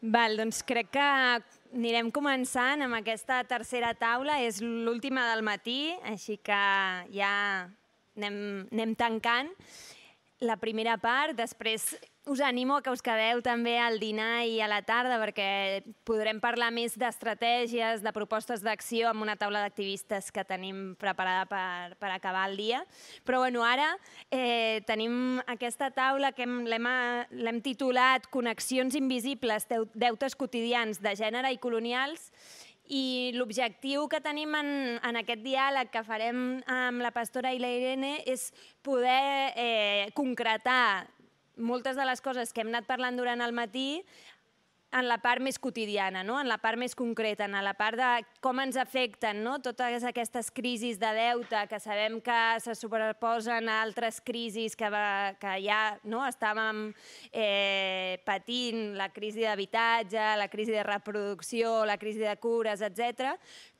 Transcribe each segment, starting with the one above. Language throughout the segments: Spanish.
Val, doncs crec que anirem començant amb aquesta tercera taula. És l'última del matí, així que ja anem, anem tancant la primera part. Després us animo a que us quedeu també al dinar i a la tarda perquè podrem parlar més d'estratègies, de propostes d'acció amb una taula d'activistes que tenim preparada per, per acabar el dia. Però bueno, ara eh, tenim aquesta taula que l'hem titulat Connexions invisibles, deutes quotidians de gènere i colonials i l'objectiu que tenim en, en aquest diàleg que farem amb la pastora i la Irene és poder eh, concretar moltes de les coses que hem anat parlant durant el matí en la part més quotidiana, no? en la part més concreta, en la part de com ens afecten no? totes aquestes crisis de deute que sabem que se superposen a altres crisis que, va, que ja no? estàvem eh, patint, la crisi d'habitatge, la crisi de reproducció, la crisi de cures, etc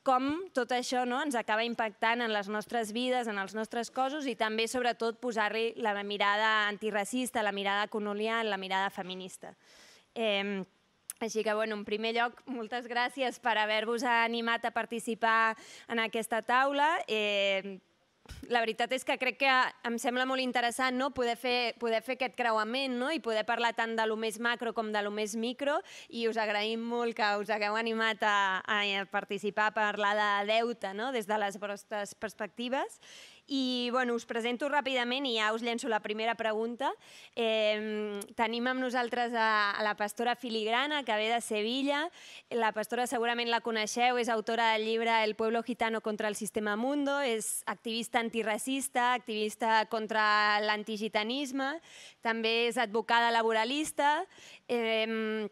com tot això no, ens acaba impactant en les nostres vides, en els nostres cossos i també, sobretot, posar-li la mirada antiracista, la mirada colonial, la mirada feminista. Eh, així que, bueno, en primer lloc, moltes gràcies per haver-vos animat a participar en aquesta taula. Eh, la veritat és que crec que em sembla molt interessant no? poder, fer, poder fer aquest creuament no? i poder parlar tant de lo més macro com de lo més micro i us agraïm molt que us hagueu animat a, a participar a parlar de deute no? des de les vostres perspectives i bueno, us presento ràpidament i ja us llenço la primera pregunta. Eh, tenim amb nosaltres a, a la pastora Filigrana, que ve de Sevilla. La pastora segurament la coneixeu, és autora del llibre El pueblo gitano contra el sistema mundo, és activista antiracista, activista contra l'antigitanisme, també és advocada laboralista, eh,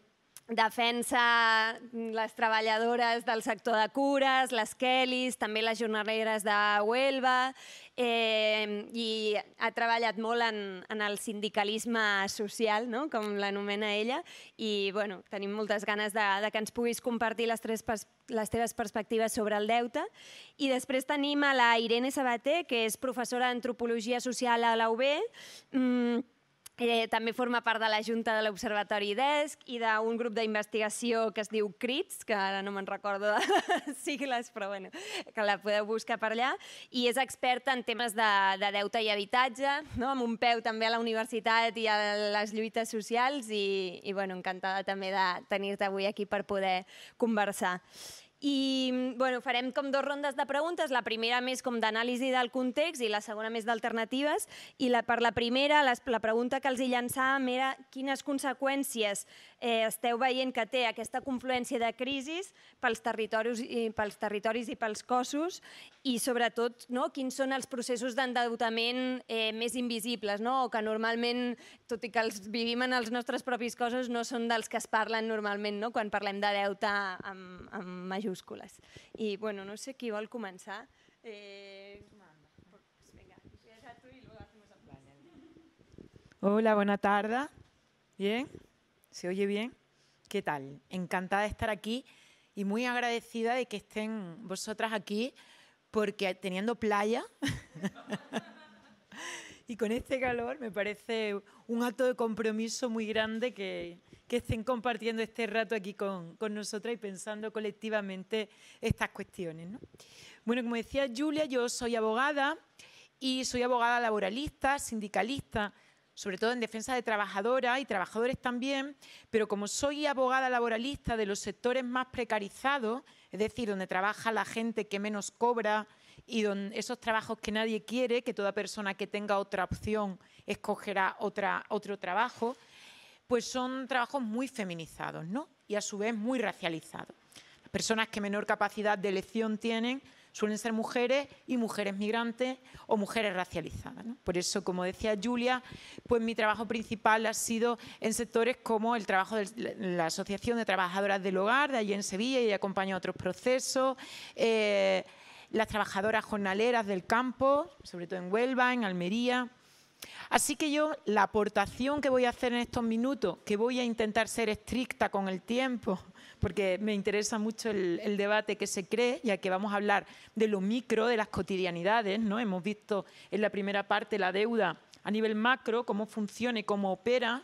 defensa les treballadores del sector de cures, les Kellys, també les jornaleres de Huelva, eh, i ha treballat molt en, en el sindicalisme social, no? com l'anomena ella, i bueno, tenim moltes ganes de, de que ens puguis compartir les, tres les teves perspectives sobre el deute. I després tenim a la Irene Sabater, que és professora d'Antropologia Social a la UB, mm, Eh, també forma part de la Junta de l'Observatori DESC i d'un grup d'investigació que es diu CRITS, que ara no me'n recordo de les sigles, però bueno, que la podeu buscar per allà, i és experta en temes de, de deute i habitatge, no? amb un peu també a la universitat i a les lluites socials, i, i bueno, encantada també de tenir-te avui aquí per poder conversar. I bueno, farem com dos rondes de preguntes, la primera més com d'anàlisi del context i la segona més d'alternatives. I la, per la primera, les, la pregunta que els hi llançàvem era quines conseqüències eh, esteu veient que té aquesta confluència de crisis pels territoris i pels, territoris i pels cossos i sobretot no, quins són els processos d'endeutament eh, més invisibles no? o que normalment, tot i que els vivim en els nostres propis cossos, no són dels que es parlen normalment no? quan parlem de deute amb, amb majúscules. I bueno, no sé qui vol començar. Eh, Hola, buena tarde. ¿Bien? ¿Se oye bien? ¿Qué tal? Encantada de estar aquí y muy agradecida de que estén vosotras aquí porque teniendo playa y con este calor me parece un acto de compromiso muy grande que, estén compartiendo este rato aquí con, con, nosotras y pensando colectivamente estas cuestiones. Bueno, como decía Julia, yo soy abogada y soy abogada laboralista, sindicalista, sobre todo en defensa de trabajadoras y trabajadores también, pero como soy abogada laboralista de los sectores más precarizados, es decir, donde trabaja la gente que menos cobra y donde esos trabajos que nadie quiere, que toda persona que tenga otra opción escogerá otra, otro trabajo, pues son trabajos muy feminizados ¿no? y a su vez muy racializados. Las personas que menor capacidad de elección tienen suelen ser mujeres y mujeres migrantes o mujeres racializadas. Por eso, como decía Julia, pues mi trabajo principal ha sido en sectores como el trabajo de la Asociación de Trabajadoras del Hogar, de allí en Sevilla, y acompaño otros procesos. Eh, las trabajadoras jornaleras del campo, sobre todo en Huelva, en Almería. Así que yo la aportación que voy a hacer en estos minutos, que voy a intentar ser estricta con el tiempo, porque me interesa mucho el, debate que se cree, ya que vamos a hablar de lo micro, de las cotidianidades. ¿no? Hemos visto en la primera parte la deuda a nivel macro, cómo funciona y cómo opera,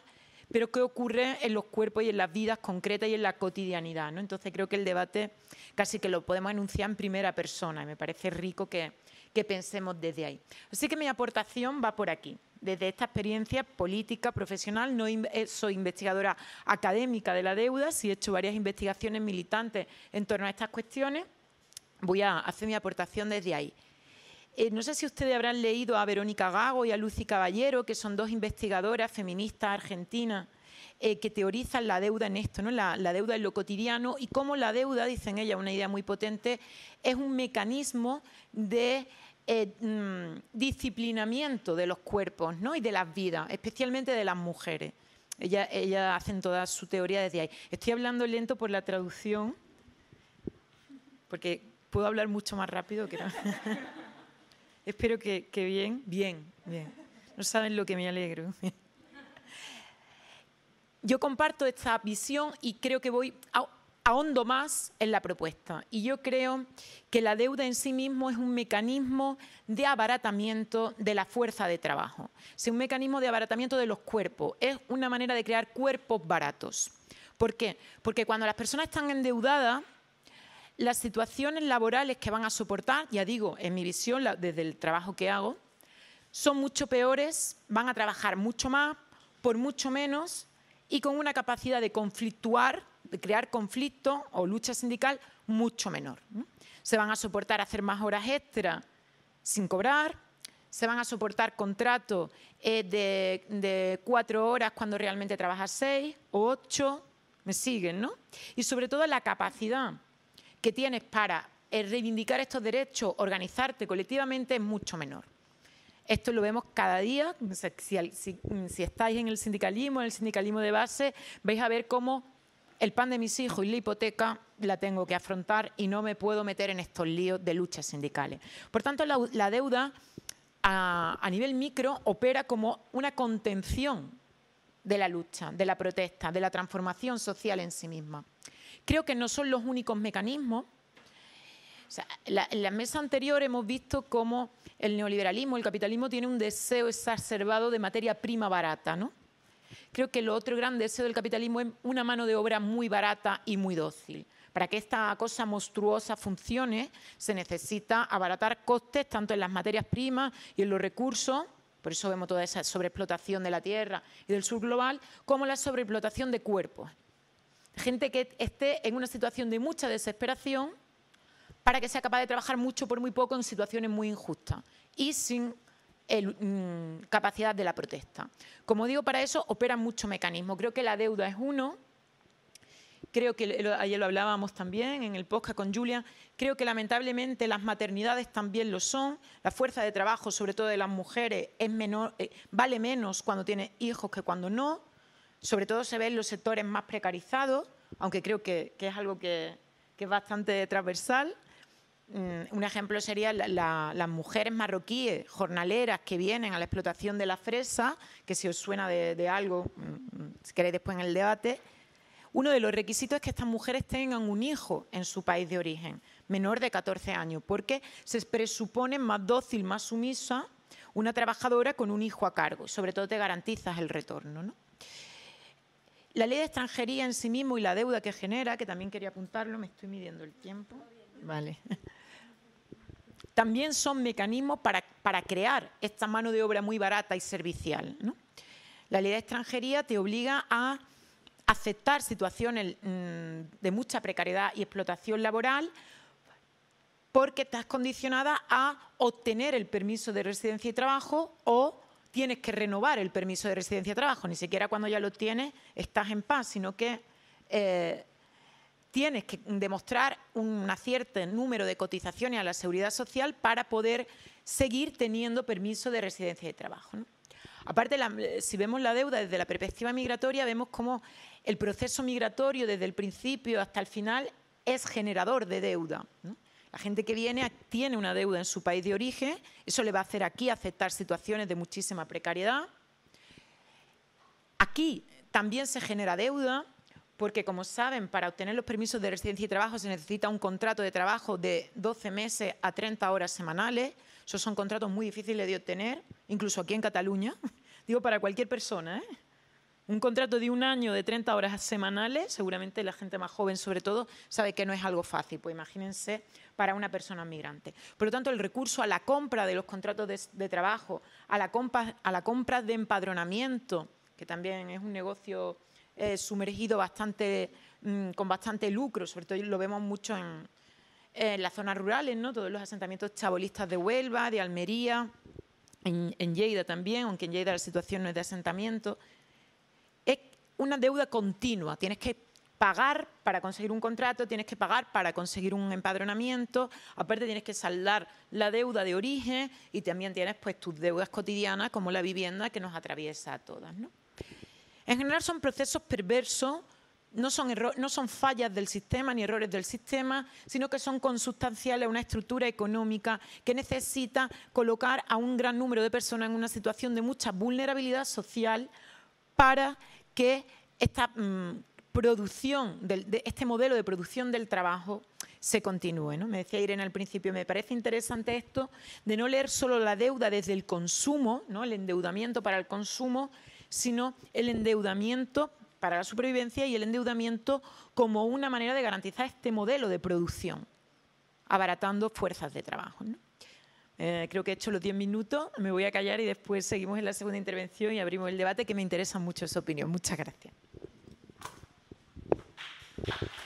pero qué ocurre en los cuerpos y en las vidas concretas y en la cotidianidad. ¿no? Entonces creo que el debate casi que lo podemos enunciar en primera persona y me parece rico que, que pensemos desde ahí. Así que mi aportación va por aquí. Desde esta experiencia política, profesional, no eh, soy investigadora académica de la deuda, sí he hecho varias investigaciones militantes en torno a estas cuestiones. Voy a hacer mi aportación desde ahí. Eh, no sé si ustedes habrán leído a Verónica Gago y a Lucy Caballero, que son dos investigadoras feministas argentinas eh, que teorizan la deuda en esto, ¿no? La, deuda en lo cotidiano y cómo la deuda, dicen ellas, una idea muy potente, es un mecanismo de eh, mm, disciplinamiento de los cuerpos ¿no? y de las vidas, especialmente de las mujeres. Ellas, hacen toda su teoría desde ahí. Estoy hablando lento por la traducción, porque puedo hablar mucho más rápido que... Espero que, bien, bien, bien. No saben lo que me alegro. Yo comparto esta visión y creo que voy a, ahondo más en la propuesta. Y yo creo que la deuda en sí mismo es un mecanismo de abaratamiento de la fuerza de trabajo. Es un mecanismo de abaratamiento de los cuerpos. Es una manera de crear cuerpos baratos. ¿Por qué? Porque cuando las personas están endeudadas, las situaciones laborales que van a soportar, ya digo, en mi visión, desde el trabajo que hago, son mucho peores, van a trabajar mucho más, por mucho menos y con una capacidad de conflictuar, de crear conflicto o lucha sindical mucho menor. Se van a soportar hacer más horas extra sin cobrar, se van a soportar contratos eh, de, de, cuatro horas cuando realmente trabajas seis o ocho, me siguen, ¿no? Y sobre todo la capacidad que tienes para eh, reivindicar estos derechos, organizarte colectivamente, es mucho menor. Esto lo vemos cada día. Si, estáis en el sindicalismo, en el sindicalismo de base, vais a ver cómo el pan de mis hijos y la hipoteca la tengo que afrontar y no me puedo meter en estos líos de luchas sindicales. Por tanto, la, deuda a, nivel micro opera como una contención de la lucha, de la protesta, de la transformación social en sí misma. Creo que no son los únicos mecanismos. en la mesa anterior hemos visto cómo el neoliberalismo, el capitalismo tiene un deseo exacerbado de materia prima barata. ¿no? Creo que el otro gran deseo del capitalismo es una mano de obra muy barata y muy dócil. Para que esta cosa monstruosa funcione, se necesita abaratar costes tanto en las materias primas y en los recursos, por eso vemos toda esa sobreexplotación de la tierra y del sur global, como la sobreexplotación de cuerpos gente que esté en una situación de mucha desesperación para que sea capaz de trabajar mucho por muy poco en situaciones muy injustas y sin mm, capacidad de la protesta. Como digo, para eso operan muchos mecanismos. Creo que la deuda es uno, creo que ayer lo hablábamos también en el podcast con Julia, creo que lamentablemente las maternidades también lo son, la fuerza de trabajo, sobre todo de las mujeres, es menor, eh, vale menos cuando tiene hijos que cuando no, sobre todo se ve en los sectores más precarizados, aunque creo que, es algo que, es bastante transversal. Mm, un ejemplo sería las mujeres marroquíes, jornaleras, que vienen a la explotación de la fresa, que si os suena de, algo, mm, si queréis después en el debate, uno de los requisitos es que estas mujeres tengan un hijo en su país de origen, menor de 14 años, porque se presupone más dócil, más sumisa una trabajadora con un hijo a cargo. Sobre todo te garantizas el retorno. ¿no? La ley de extranjería en sí mismo y la deuda que genera, que también quería apuntarlo, me estoy midiendo el tiempo. Vale. También son mecanismos para, para crear esta mano de obra muy barata y servicial. La ley de extranjería te obliga a aceptar situaciones mm, de mucha precariedad y explotación laboral porque estás condicionada a obtener el permiso de residencia y trabajo o tienes que renovar el permiso de residencia trabajo, ni siquiera cuando ya lo tienes estás en paz, sino que eh, tienes que demostrar un cierto número de cotizaciones a la seguridad social para poder seguir teniendo permiso de residencia y trabajo. Aparte, si vemos la deuda desde la perspectiva migratoria, vemos cómo el proceso migratorio desde el principio hasta el final es generador de deuda. La gente que viene tiene una deuda en su país de origen, eso le va a hacer aquí aceptar situaciones de muchísima precariedad. Aquí también se genera deuda porque, como saben, para obtener los permisos de residencia y trabajo se necesita un contrato de trabajo de 12 meses a 30 horas semanales. Esos son contratos muy difíciles de obtener, incluso aquí en Cataluña. Digo, para cualquier persona. ¿eh? un contrato de un año de 30 horas semanales, seguramente la gente más joven sobre todo sabe que no es algo fácil, pues imagínense para una persona migrante. Por lo tanto, el recurso a la compra de los contratos de, trabajo, a la, compra, a la compra de empadronamiento, que también es un negocio eh, sumergido bastante, mm, con bastante lucro, sobre todo lo vemos mucho en, las zonas rurales, ¿no? todos los asentamientos chabolistas de Huelva, de Almería, en, en Lleida también, aunque en Lleida la situación no es de asentamiento. Es una deuda continua, tienes que pagar para conseguir un contrato, tienes que pagar para conseguir un empadronamiento, aparte tienes que saldar la deuda de origen y también tienes pues tus deudas cotidianas como la vivienda que nos atraviesa a todas. En general son procesos perversos, no son, no son fallas del sistema ni errores del sistema, sino que son consustanciales a una estructura económica que necesita colocar a un gran número de personas en una situación de mucha vulnerabilidad social para que esta mm, producción, de este modelo de producción del trabajo se continúe. ¿no? Me decía Irene al principio, me parece interesante esto de no leer solo la deuda desde el consumo, ¿no? el endeudamiento para el consumo, sino el endeudamiento para la supervivencia y el endeudamiento como una manera de garantizar este modelo de producción, abaratando fuerzas de trabajo. Eh, creo que he hecho los 10 minutos, me voy a callar y después seguimos en la segunda intervención y abrimos el debate, que me interesa mucho su opinión. Muchas gracias. Thank you.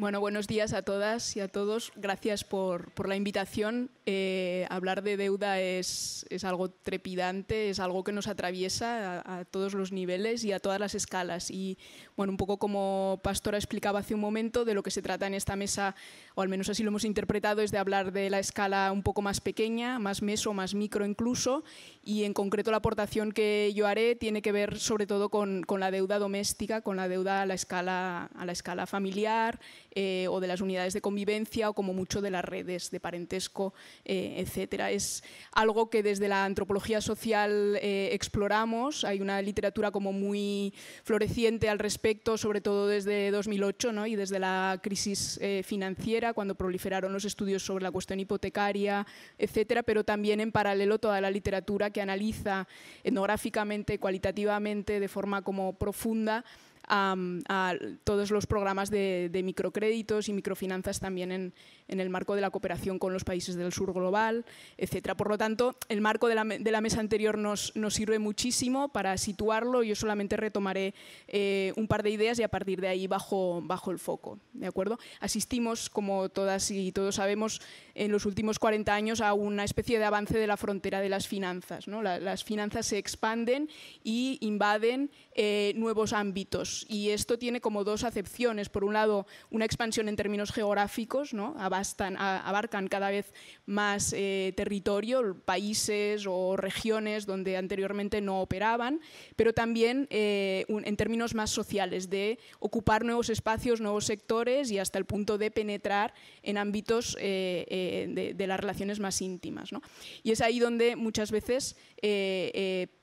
Bueno, buenos días a todas y a todos. Gracias por, la invitación. Eh, hablar de deuda es, algo trepidante, es algo que nos atraviesa a, todos los niveles y a todas las escalas. Y bueno, un poco como Pastora explicaba hace un momento, de lo que se trata en esta mesa, o al menos así lo hemos interpretado, es de hablar de la escala un poco más pequeña, más meso, más micro incluso. Y en concreto la aportación que yo haré tiene que ver sobre todo con, con la deuda doméstica, con la deuda a la escala, a la escala familiar eh, o de las unidades de convivencia o como mucho de las redes de parentesco, eh, etcétera. Es algo que desde la antropología social eh, exploramos. Hay una literatura como muy floreciente al respecto, sobre todo desde 2008 ¿no? y desde la crisis financiera, cuando proliferaron los estudios sobre la cuestión hipotecaria, etcétera, pero también en paralelo toda la literatura que analiza etnográficamente, cualitativamente, de forma como profunda, a, todos los programas de, microcréditos y microfinanzas también en, el marco de la cooperación con los países del sur global, etc. Por lo tanto, el marco de la, mesa anterior nos, sirve muchísimo para situarlo. Yo solamente retomaré eh, un par de ideas y a partir de ahí bajo, bajo el foco. ¿de acuerdo? Asistimos, como todas y todos sabemos, en los últimos 40 años a una especie de avance de la frontera de las finanzas. las finanzas se expanden y invaden eh, nuevos ámbitos. Y esto tiene como dos acepciones. Por un lado, una expansión en términos geográficos, ¿no? abarcan cada vez más eh, territorio, países o regiones donde anteriormente no operaban, pero también eh, en términos más sociales, de ocupar nuevos espacios, nuevos sectores y hasta el punto de penetrar en ámbitos de, de, las relaciones más íntimas. ¿no? Y es ahí donde muchas veces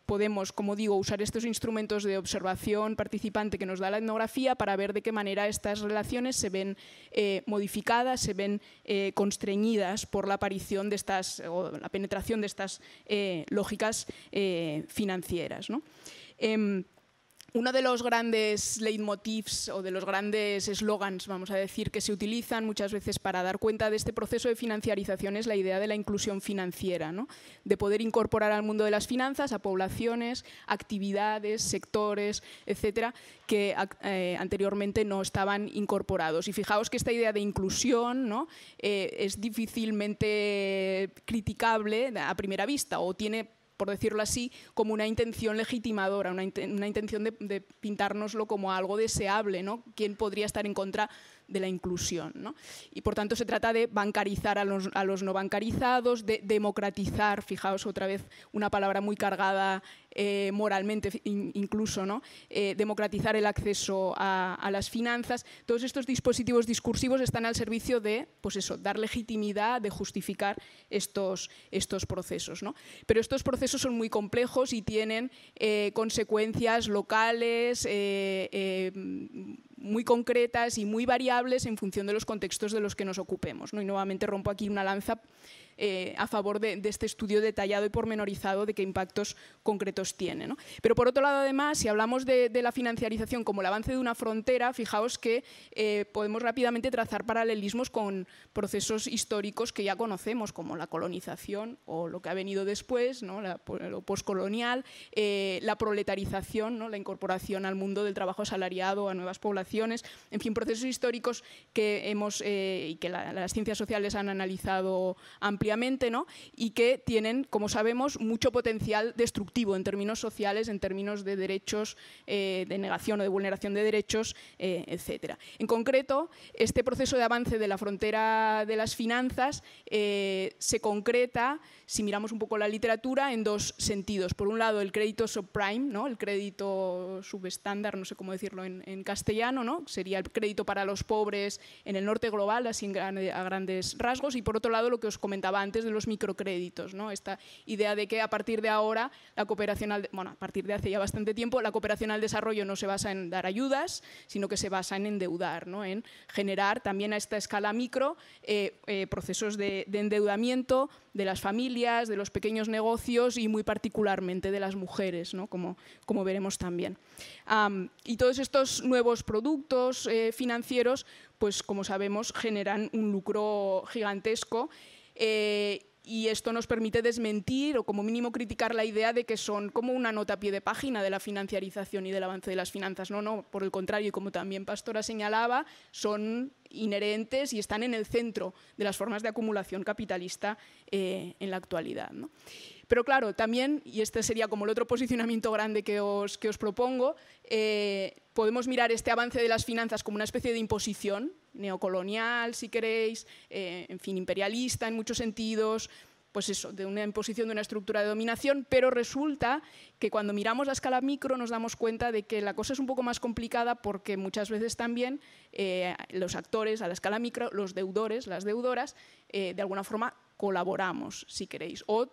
podemos, como digo, usar estos instrumentos de observación participante que nos da la etnografía para ver de qué manera estas relaciones se ven eh, modificadas, se ven eh, constreñidas por la aparición de estas, o la penetración de estas eh, lógicas financieras. Em, uno de los grandes leitmotivs o de los grandes eslogans, vamos a decir, que se utilizan muchas veces para dar cuenta de este proceso de financiarización es la idea de la inclusión financiera, de poder incorporar al mundo de las finanzas a poblaciones, actividades, sectores, etcétera, que eh, anteriormente no estaban incorporados. Y fijaos que esta idea de inclusión. Eh, es difícilmente criticable a primera vista o tiene por decirlo así, como una intención legitimadora, una, intención de, pintárnoslo como algo deseable. ¿no? ¿Quién podría estar en contra de la inclusión. ¿no? Y por tanto se trata de bancarizar a los, a los, no bancarizados, de democratizar, fijaos otra vez una palabra muy cargada eh, moralmente incluso, ¿no? Eh, democratizar el acceso a, a, las finanzas. Todos estos dispositivos discursivos están al servicio de pues eso, dar legitimidad, de justificar estos, estos procesos. ¿no? Pero estos procesos son muy complejos y tienen eh, consecuencias locales, muy concretas y muy variables en función de los contextos de los que nos ocupemos. ¿no? Y nuevamente rompo aquí una lanza eh, a favor de, este estudio detallado y pormenorizado de qué impactos concretos tiene. Pero por otro lado, además, si hablamos de, la financiarización como el avance de una frontera, fijaos que eh, podemos rápidamente trazar paralelismos con procesos históricos que ya conocemos, como la colonización o lo que ha venido después, ¿no? la, lo postcolonial, eh, la proletarización, ¿no? la incorporación al mundo del trabajo asalariado, a nuevas poblaciones, en fin, procesos históricos que hemos y que las ciencias sociales han analizado ampliamente ¿no? y que tienen, como sabemos, mucho potencial destructivo en términos sociales, en términos de derechos, eh, de negación o de vulneración de derechos, eh, etc. En concreto, este proceso de avance de la frontera de las finanzas eh, se concreta, si miramos un poco la literatura, en dos sentidos. Por un lado, el crédito subprime, ¿no? el crédito subestándar, no sé cómo decirlo en, castellano, ¿no? sería el crédito para los pobres en el norte global, así a grandes rasgos, y por otro lado, lo que os comentaba antes de los microcréditos, ¿no? esta idea de que a partir de ahora la cooperación al, bueno, a partir de hace ya bastante tiempo, la cooperación al desarrollo no se basa en dar ayudas, sino que se basa en endeudar, ¿no? en generar también a esta escala micro eh, eh, procesos de, endeudamiento de las familias, de los pequeños negocios y muy particularmente de las mujeres, como veremos también. y todos estos nuevos productos eh, financieros, pues como sabemos, generan un lucro gigantesco y esto nos permite desmentir o como mínimo criticar la idea de que son como una nota a pie de página de la financiarización y del avance de las finanzas. No, no, por el contrario, y como también Pastora señalaba, son inherentes y están en el centro de las formas de acumulación capitalista eh, en la actualidad. Pero claro, también, y este sería como el otro posicionamiento grande que os, que os propongo, eh, podemos mirar este avance de las finanzas como una especie de imposición neocolonial, si queréis, eh, en fin, imperialista en muchos sentidos, pues eso, de una imposición de una estructura de dominación, pero resulta que cuando miramos a escala micro nos damos cuenta de que la cosa es un poco más complicada porque muchas veces también eh, los actores a la escala micro, los deudores, las deudoras, eh, de alguna forma colaboramos, si queréis, o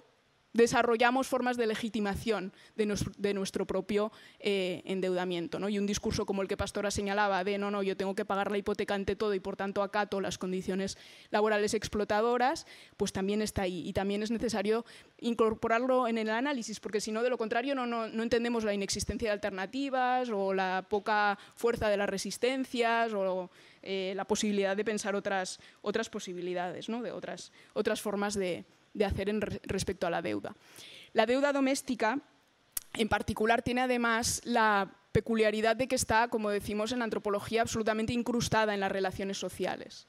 desarrollamos formas de legitimación de nuestro, propio eh, endeudamiento. ¿no? Y un discurso como el que Pastora señalaba de no, no, yo tengo que pagar la hipoteca ante todo y por tanto acato las condiciones laborales explotadoras, pues también está ahí. Y también es necesario incorporarlo en el análisis, porque si no, de lo contrario, no, no, entendemos la inexistencia de alternativas o la poca fuerza de las resistencias o eh, la posibilidad de pensar otras, otras posibilidades, ¿no? de otras, otras formas de, de hacer en respecto a la deuda. La deuda doméstica, en particular, tiene además la peculiaridad de que está, como decimos en antropología, absolutamente incrustada en las relaciones sociales.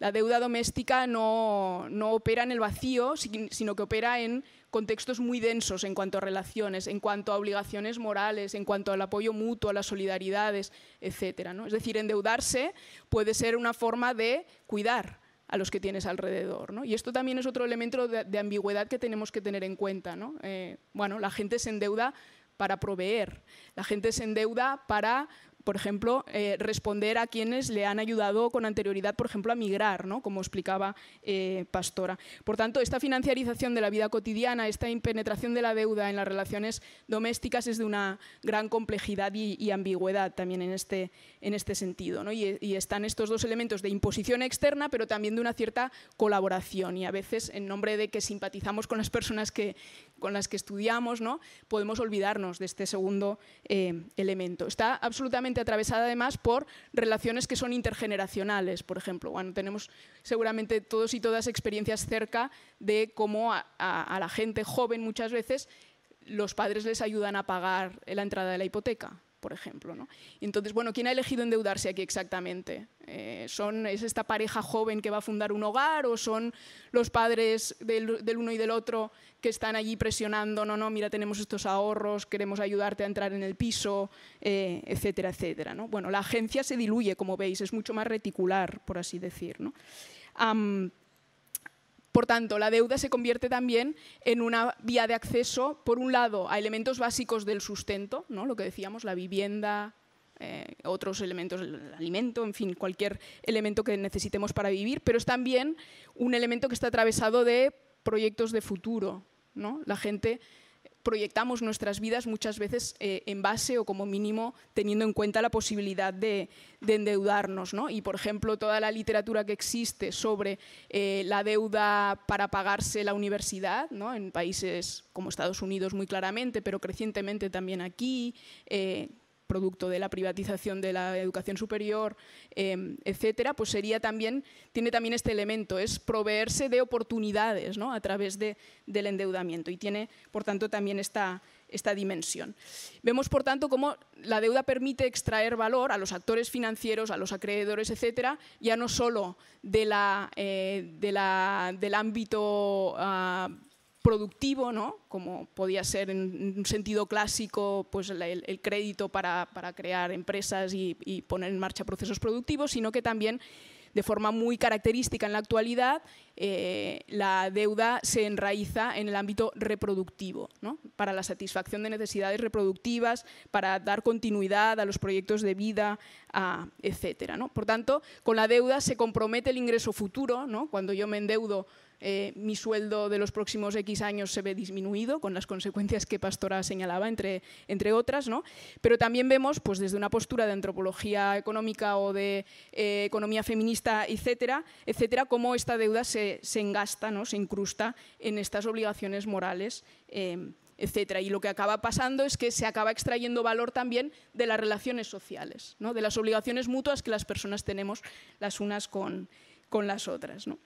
La deuda doméstica no, no, opera en el vacío, sino que opera en contextos muy densos en cuanto a relaciones, en cuanto a obligaciones morales, en cuanto al apoyo mutuo, a las solidaridades, etc. ¿no? Es decir, endeudarse puede ser una forma de cuidar, a los que tienes alrededor. ¿no? Y esto también es otro elemento de, ambigüedad que tenemos que tener en cuenta. ¿no? Eh, bueno, la gente se endeuda para proveer, la gente se endeuda para por ejemplo, eh, responder a quienes le han ayudado con anterioridad, por ejemplo, a migrar, ¿no? como explicaba eh, Pastora. Por tanto, esta financiarización de la vida cotidiana, esta impenetración de la deuda en las relaciones domésticas es de una gran complejidad y, ambigüedad también en este, en este sentido. ¿no? Y, y, están estos dos elementos de imposición externa, pero también de una cierta colaboración. Y a veces, en nombre de que simpatizamos con las personas que, con las que estudiamos, ¿no? podemos olvidarnos de este segundo eh, elemento. Está absolutamente atravesada además por relaciones que son intergeneracionales, por ejemplo. Bueno, tenemos seguramente todos y todas experiencias cerca de cómo a, a la gente joven muchas veces los padres les ayudan a pagar la entrada de la hipoteca por ejemplo. ¿no? entonces, bueno, ¿quién ha elegido endeudarse aquí exactamente? Eh, ¿son, ¿Es esta pareja joven que va a fundar un hogar o son los padres del, uno y del otro que están allí presionando, no, no, mira, tenemos estos ahorros, queremos ayudarte a entrar en el piso, eh, etcétera, etcétera? ¿no? Bueno, la agencia se diluye, como veis, es mucho más reticular, por así decir. ¿no? Por tanto, la deuda se convierte también en una vía de acceso, por un lado, a elementos básicos del sustento, ¿no? lo que decíamos, la vivienda, eh, otros elementos, el alimento, en fin, cualquier elemento que necesitemos para vivir, pero es también un elemento que está atravesado de proyectos de futuro. ¿no? La gente proyectamos nuestras vidas muchas veces eh, en base o como mínimo teniendo en cuenta la posibilidad de, endeudarnos. Y, por ejemplo, toda la literatura que existe sobre eh, la deuda para pagarse la universidad, en países como Estados Unidos muy claramente, pero crecientemente también aquí, eh, producto de la privatización de la educación superior, em, etcétera, pues sería también, tiene también este elemento, es proveerse de oportunidades ¿no? a través de, del endeudamiento y tiene, por tanto, también esta, esta dimensión. Vemos, por tanto, cómo la deuda permite extraer valor a los actores financieros, a los acreedores, etcétera, ya no solo de eh, del ámbito ah, productivo, ¿no? como podía ser en un sentido clásico pues el, crédito para, crear empresas y, poner en marcha procesos productivos, sino que también de forma muy característica en la actualidad, eh, la deuda se enraiza en el ámbito reproductivo, ¿no? para la satisfacción de necesidades reproductivas, para dar continuidad a los proyectos de vida, etc. ¿no? Por tanto, con la deuda se compromete el ingreso futuro, ¿no? cuando yo me endeudo eh, mi sueldo de los próximos X años se ve disminuido, con las consecuencias que Pastora señalaba, entre, entre otras. ¿no? Pero también vemos, pues, desde una postura de antropología económica o de eh, economía feminista, etcétera, etcétera, cómo esta deuda se, se engasta, ¿no? se incrusta en estas obligaciones morales. Eh, etcétera. Y lo que acaba pasando es que se acaba extrayendo valor también de las relaciones sociales, ¿no? de las obligaciones mutuas que las personas tenemos las unas con, con las otras. ¿no?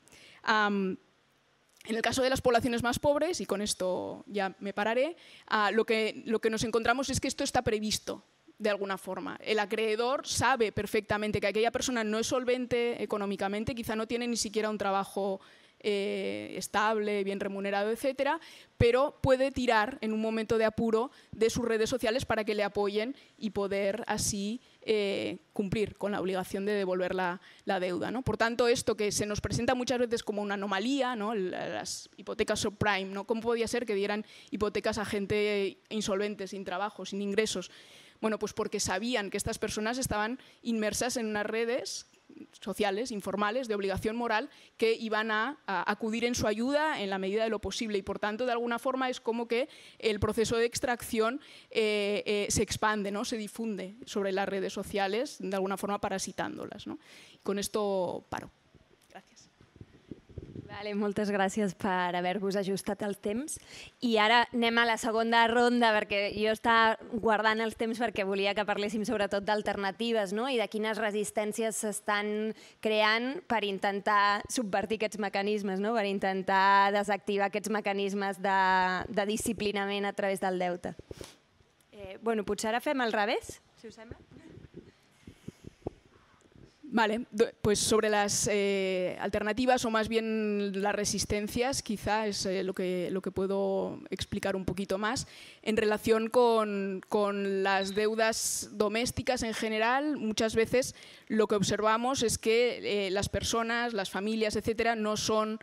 En el caso de las poblaciones más pobres, y con esto ya me pararé, ah, lo, que, lo que nos encontramos es que esto está previsto de alguna forma. El acreedor sabe perfectamente que aquella persona no es solvente económicamente, quizá no tiene ni siquiera un trabajo eh, estable, bien remunerado, etcétera, pero puede tirar en un momento de apuro de sus redes sociales para que le apoyen y poder así eh, cumplir con la obligación de devolver la, deuda. ¿no? Por tanto, esto que se nos presenta muchas veces como una anomalía, ¿no? las hipotecas subprime, ¿no? ¿cómo podía ser que dieran hipotecas a gente insolvente, sin trabajo, sin ingresos? Bueno, pues porque sabían que estas personas estaban inmersas en unas redes sociales, informales, de obligación moral, que iban a, acudir en su ayuda en la medida de lo posible. Y por tanto, de alguna forma, es como que el proceso de extracción eh, eh, se expande, ¿no? se difunde sobre las redes sociales, de alguna forma parasitándolas. ¿no? con esto paro. Vale, moltes gràcies per haver-vos ajustat el temps. I ara anem a la segona ronda, perquè jo estava guardant els temps perquè volia que parléssim sobretot d'alternatives no? i de quines resistències s'estan creant per intentar subvertir aquests mecanismes, no? per intentar desactivar aquests mecanismes de, de disciplinament a través del deute. Eh, bueno, potser ara fem al revés, si us sembla. Vale, pues sobre las eh, alternativas o más bien las resistencias, quizá es eh, lo, que, lo que puedo explicar un poquito más. En relación con, con, las deudas domésticas en general, muchas veces lo que observamos es que eh, las personas, las familias, etcétera, no son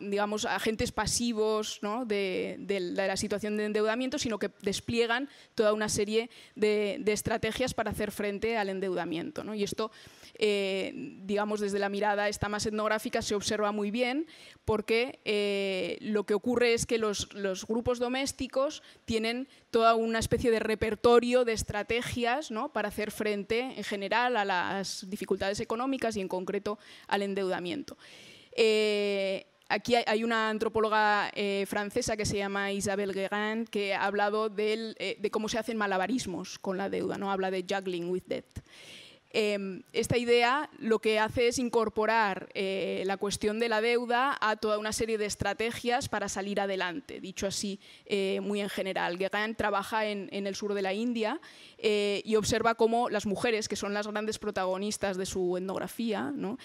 digamos, agentes pasivos de, la situación de endeudamiento, sino que despliegan toda una serie de, estrategias para hacer frente al endeudamiento. Y esto, eh, digamos, desde la mirada esta más etnográfica se observa muy bien porque eh, lo que ocurre es que los, grupos domésticos tienen toda una especie de repertorio de estrategias para hacer frente en general a las dificultades económicas y en concreto al endeudamiento. Eh, Aquí hay una antropóloga eh, francesa que se llama Isabelle Guérin que ha hablado eh, de cómo se hacen malabarismos con la deuda, ¿no? habla de juggling with debt. Em, esta idea lo que hace es incorporar eh, la cuestión de la deuda a toda una serie de estrategias para salir adelante, dicho así muy en general. Guérin trabaja en, el sur de la India y observa cómo las mujeres, que son las grandes protagonistas de su etnografía, ¿no?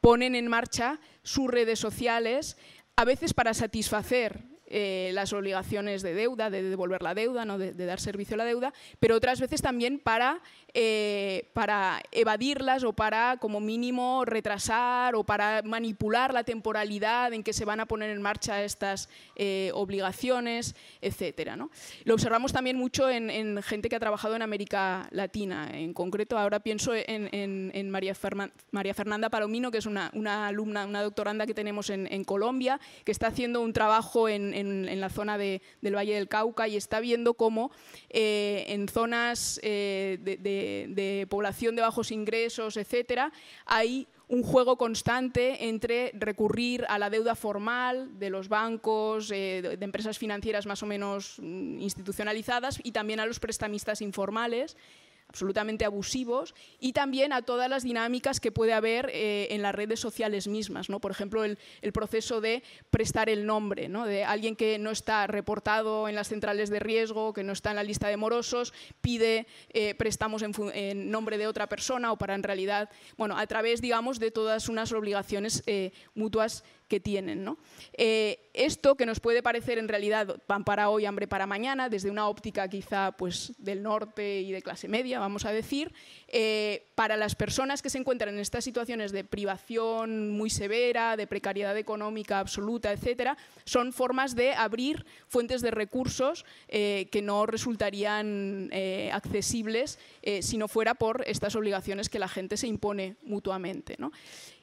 Ponen en marcha sus redes sociales, a veces para satisfacer eh, las obligaciones de deuda, de devolver la deuda, ¿no? de, dar servicio a la deuda, pero otras veces también para, eh, para evadirlas o para, como mínimo, retrasar o para manipular la temporalidad en que se van a poner en marcha estas eh, obligaciones, etc. ¿no? Lo observamos también mucho en, gente que ha trabajado en América Latina. En concreto, ahora pienso en, María, Fernanda Palomino, que es una, alumna, una doctoranda que tenemos en, Colombia, que está haciendo un trabajo en en, la zona del Valle del Cauca y está viendo cómo eh, en zonas eh, de, población de bajos ingresos, etcétera, hay un juego constante entre recurrir a la deuda formal de los bancos, de empresas financieras más o menos mm, institucionalizadas y también a los prestamistas informales absolutamente abusivos y también a todas las dinámicas que puede haber eh, en las redes sociales mismas. ¿no? Por ejemplo, el, proceso de prestar el nombre ¿no? de alguien que no está reportado en las centrales de riesgo, que no está en la lista de morosos, pide eh, préstamos en, nombre de otra persona o para en realidad, bueno, a través, digamos, de todas unas obligaciones eh, mutuas que tienen. ¿no? Eh, esto que nos puede parecer en realidad pan para hoy, hambre para mañana, desde una óptica quizá pues, del norte y de clase media, vamos a decir, eh, para las personas que se encuentran en estas situaciones de privación muy severa, de precariedad económica absoluta, etcétera, son formas de abrir fuentes de recursos eh, que no resultarían accesibles si no fuera por estas obligaciones que la gente se impone mutuamente. ¿no?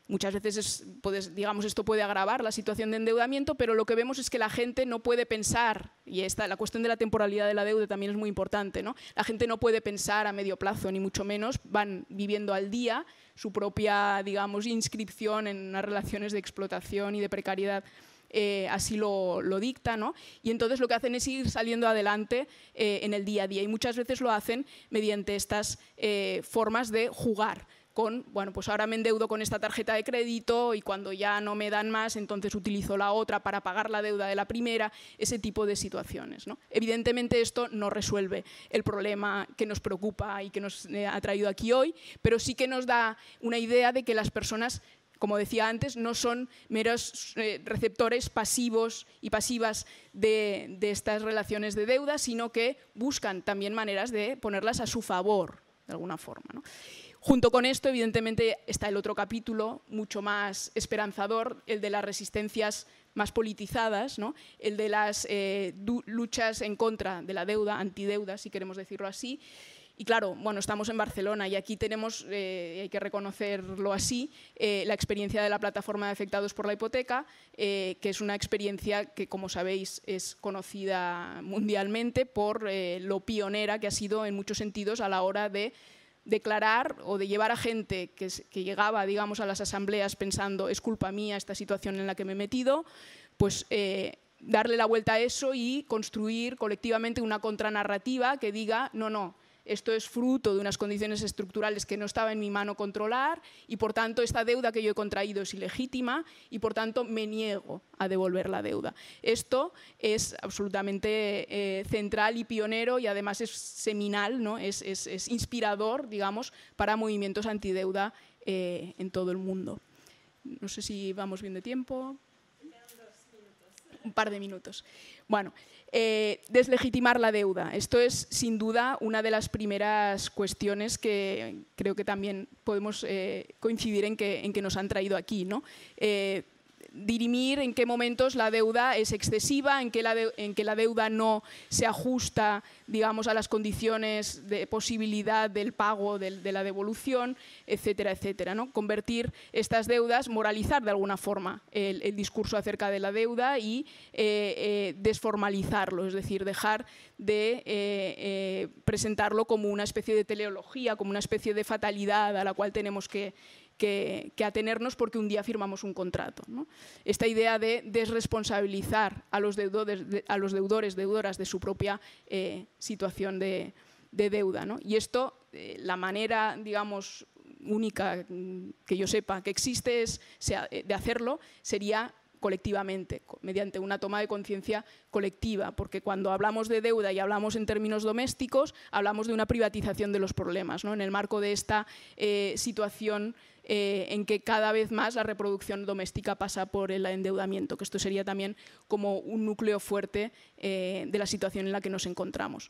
Muchas veces, digamos, esto puede agravar la situación de endeudamiento, pero lo que vemos es que la gente no puede pensar, y esta, la cuestión de la temporalidad de la deuda también es muy importante, ¿no? la gente no puede pensar a medio plazo, ni mucho menos, van viviendo al día su propia, digamos, inscripción en unas relaciones de explotación y de precariedad. Eh, así lo, dicta, ¿no? Y entonces lo que hacen es ir saliendo adelante eh, en el día a día y muchas veces lo hacen mediante estas eh, formas de jugar con, bueno, pues ahora me endeudo con esta tarjeta de crédito y cuando ya no me dan más, entonces utilizo la otra para pagar la deuda de la primera, ese tipo de situaciones. ¿no? Evidentemente esto no resuelve el problema que nos preocupa y que nos eh, ha traído aquí hoy, pero sí que nos da una idea de que las personas como decía antes, no son meros eh, receptores pasivos y pasivas de, de, estas relaciones de deuda, sino que buscan también maneras de ponerlas a su favor, de alguna forma. ¿no? Junto con esto, evidentemente, está el otro capítulo, mucho más esperanzador, el de las resistencias más politizadas, ¿no? el de las eh, luchas en contra de la deuda, antideuda, si queremos decirlo así. Y claro, bueno, estamos en Barcelona y aquí tenemos, eh, hay que reconocerlo así, eh, la experiencia de la plataforma de afectados por la hipoteca, que es una experiencia que, como sabéis, es conocida mundialmente por lo pionera que ha sido en muchos sentidos a la hora de declarar o de llevar a gente que, llegaba, digamos, a las asambleas pensando es culpa mía esta situación en la que me he metido, pues eh, darle la vuelta a eso y construir colectivamente una contranarrativa que diga, no, no, esto es fruto de unas condiciones estructurales que no estaba en mi mano controlar y por tanto esta deuda que yo he contraído es ilegítima y por tanto me niego a devolver la deuda. Esto es absolutamente eh, central y pionero y además es seminal, ¿no? es, inspirador, digamos, para movimientos antideuda eh, en todo el mundo. No sé si vamos bien de tiempo. Un par de minutos. Bueno, eh, deslegitimar la deuda. Esto es, sin duda, una de las primeras cuestiones que creo que también podemos eh, coincidir en que, nos han traído aquí. ¿no? Eh, dirimir en qué momentos la deuda es excesiva, en que la, en que la deuda no se ajusta digamos, a las condiciones de posibilidad del pago, de, la devolución, etcétera, etcétera. ¿no? Convertir estas deudas, moralizar de alguna forma el, discurso acerca de la deuda y eh, eh, desformalizarlo, es decir, dejar de eh, presentarlo como una especie de teleología, como una especie de fatalidad a la cual tenemos que que, atenernos porque un día firmamos un contrato. Esta idea de desresponsabilizar a los deudores, a los deudores deudoras de su propia eh, situación de, deuda. Y esto, eh, la manera, digamos, única que yo sepa que existe es, eh, de hacerlo sería colectivamente, mediante una toma de conciencia colectiva, porque cuando hablamos de deuda y hablamos en términos domésticos, hablamos de una privatización de los problemas. ¿no? En el marco de esta situación eh, en que cada vez más la reproducción doméstica pasa por el endeudamiento, que esto sería también como un núcleo fuerte eh, de la situación en la que nos encontramos.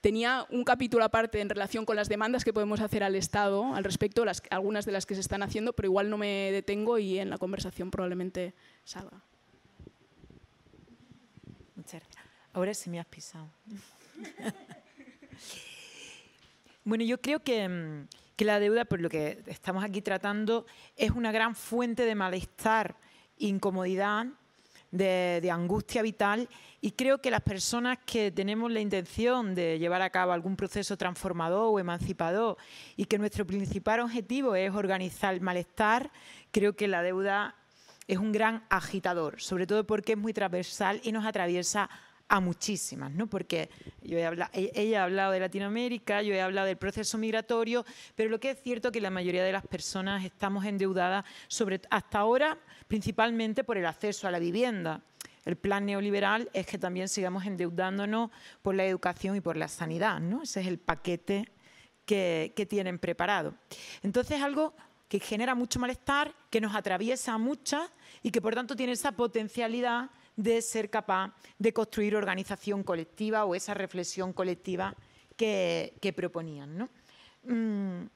Tenía un capítulo aparte en relación con las demandas que podemos hacer al Estado al respecto, algunas de las que se están haciendo, pero igual no me detengo y en la conversación probablemente salga. Muchas gracias. Ahora sí me has pisado. bueno, yo creo que mm, que la deuda, por lo que estamos aquí tratando, es una gran fuente de malestar, incomodidad de, angustia vital y creo que las personas que tenemos la intención de llevar a cabo algún proceso transformador o emancipador y que nuestro principal objetivo es organizar el malestar, creo que la deuda es un gran agitador, sobre todo porque es muy transversal y nos atraviesa a muchísimas, ¿no? porque yo he hablado, ella ha hablado de Latinoamérica, yo he hablado del proceso migratorio, pero lo que es cierto es que la mayoría de las personas estamos endeudadas hasta ahora principalmente por el acceso a la vivienda. El plan neoliberal es que también sigamos endeudándonos por la educación y por la sanidad, ¿no? Ese es el paquete que, que tienen preparado. Entonces, algo que genera mucho malestar, que nos atraviesa a muchas y que por tanto tiene esa potencialidad de ser capaz de construir organización colectiva o esa reflexión colectiva que, proponían. ¿no? Mm,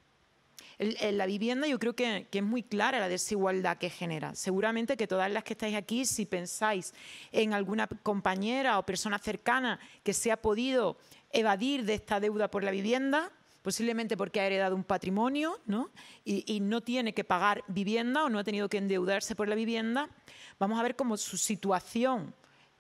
en, la vivienda yo creo que, es muy clara la desigualdad que genera. Seguramente que todas las que estáis aquí, si pensáis en alguna compañera o persona cercana que se ha podido evadir de esta deuda por la vivienda, posiblemente porque ha heredado un patrimonio ¿no? Y, no tiene que pagar vivienda o no ha tenido que endeudarse por la vivienda, vamos a ver cómo su situación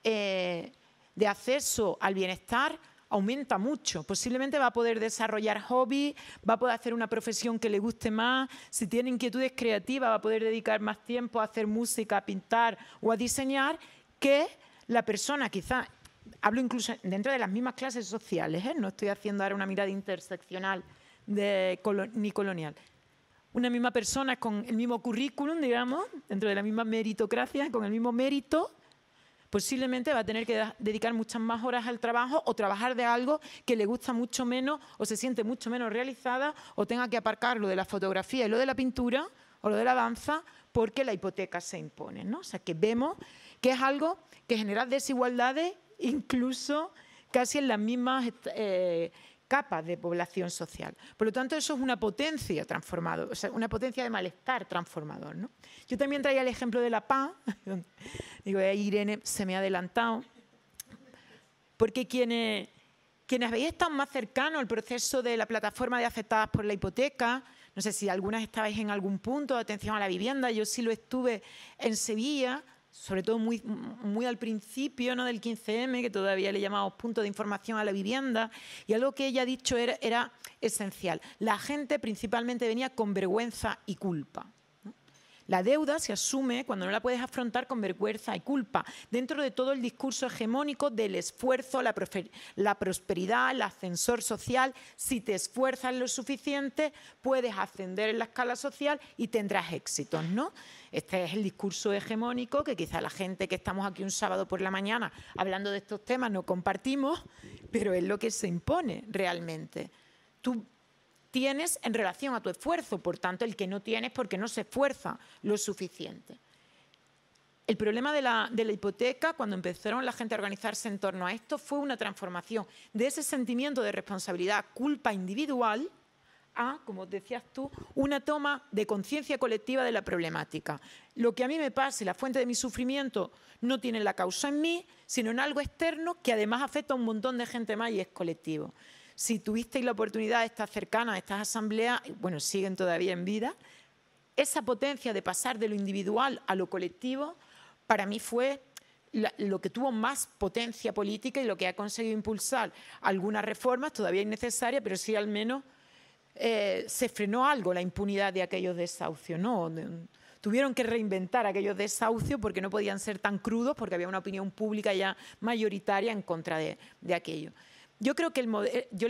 eh, de acceso al bienestar aumenta mucho. Posiblemente va a poder desarrollar hobby, va a poder hacer una profesión que le guste más, si tiene inquietudes creativas va a poder dedicar más tiempo a hacer música, a pintar o a diseñar que la persona quizá hablo incluso dentro de las mismas clases sociales, ¿eh? no estoy haciendo ahora una mirada interseccional ni colonial. Una misma persona con el mismo currículum, digamos, dentro de la misma meritocracia, con el mismo mérito, posiblemente va a tener que dedicar muchas más horas al trabajo o trabajar de algo que le gusta mucho menos o se siente mucho menos realizada o tenga que aparcar lo de la fotografía y lo de la pintura o lo de la danza porque la hipoteca se impone. ¿no? O sea que vemos que es algo que genera desigualdades incluso casi en las mismas eh, capas de población social. Por lo tanto, eso es una potencia transformadora, o sea, una potencia de malestar transformador. ¿no? Yo también traía el ejemplo de la paz, digo, Irene se me ha adelantado, porque quienes, quienes habéis estado más cercanos al proceso de la plataforma de afectadas por la hipoteca, no sé si algunas estabais en algún punto de atención a la vivienda, yo sí lo estuve en Sevilla, sobre todo muy, muy al principio ¿no? del 15M, que todavía le llamamos punto de información a la vivienda, y algo que ella ha dicho era, era esencial. La gente principalmente venía con vergüenza y culpa. La deuda se asume cuando no la puedes afrontar con vergüenza y culpa, dentro de todo el discurso hegemónico del esfuerzo, la, prosperidad, el ascensor social. Si te esfuerzas lo suficiente, puedes ascender en la escala social y tendrás éxitos, ¿no? Este es el discurso hegemónico que quizá la gente que estamos aquí un sábado por la mañana hablando de estos temas no compartimos, pero es lo que se impone realmente. Tienes en relación a tu esfuerzo, por tanto el que no tienes porque no se esfuerza lo suficiente. El problema de la, hipoteca, cuando empezaron la gente a organizarse en torno a esto, fue una transformación de ese sentimiento de responsabilidad, culpa individual, a, como decías tú, una toma de conciencia colectiva de la problemática. Lo que a mí me pasa y la fuente de mi sufrimiento no tiene la causa en mí, sino en algo externo que además afecta a un montón de gente más y es colectivo. Si tuvisteis la oportunidad de estar cercana a estas asambleas, bueno, siguen todavía en vida, esa potencia de pasar de lo individual a lo colectivo, para mí fue lo que tuvo más potencia política y lo que ha conseguido impulsar algunas reformas, todavía innecesarias, pero sí al menos eh, se frenó algo la impunidad de aquellos desahucios. ¿no? Tuvieron que reinventar aquellos desahucios porque no podían ser tan crudos, porque había una opinión pública ya mayoritaria en contra de aquello. Yo creo que el eh, yo,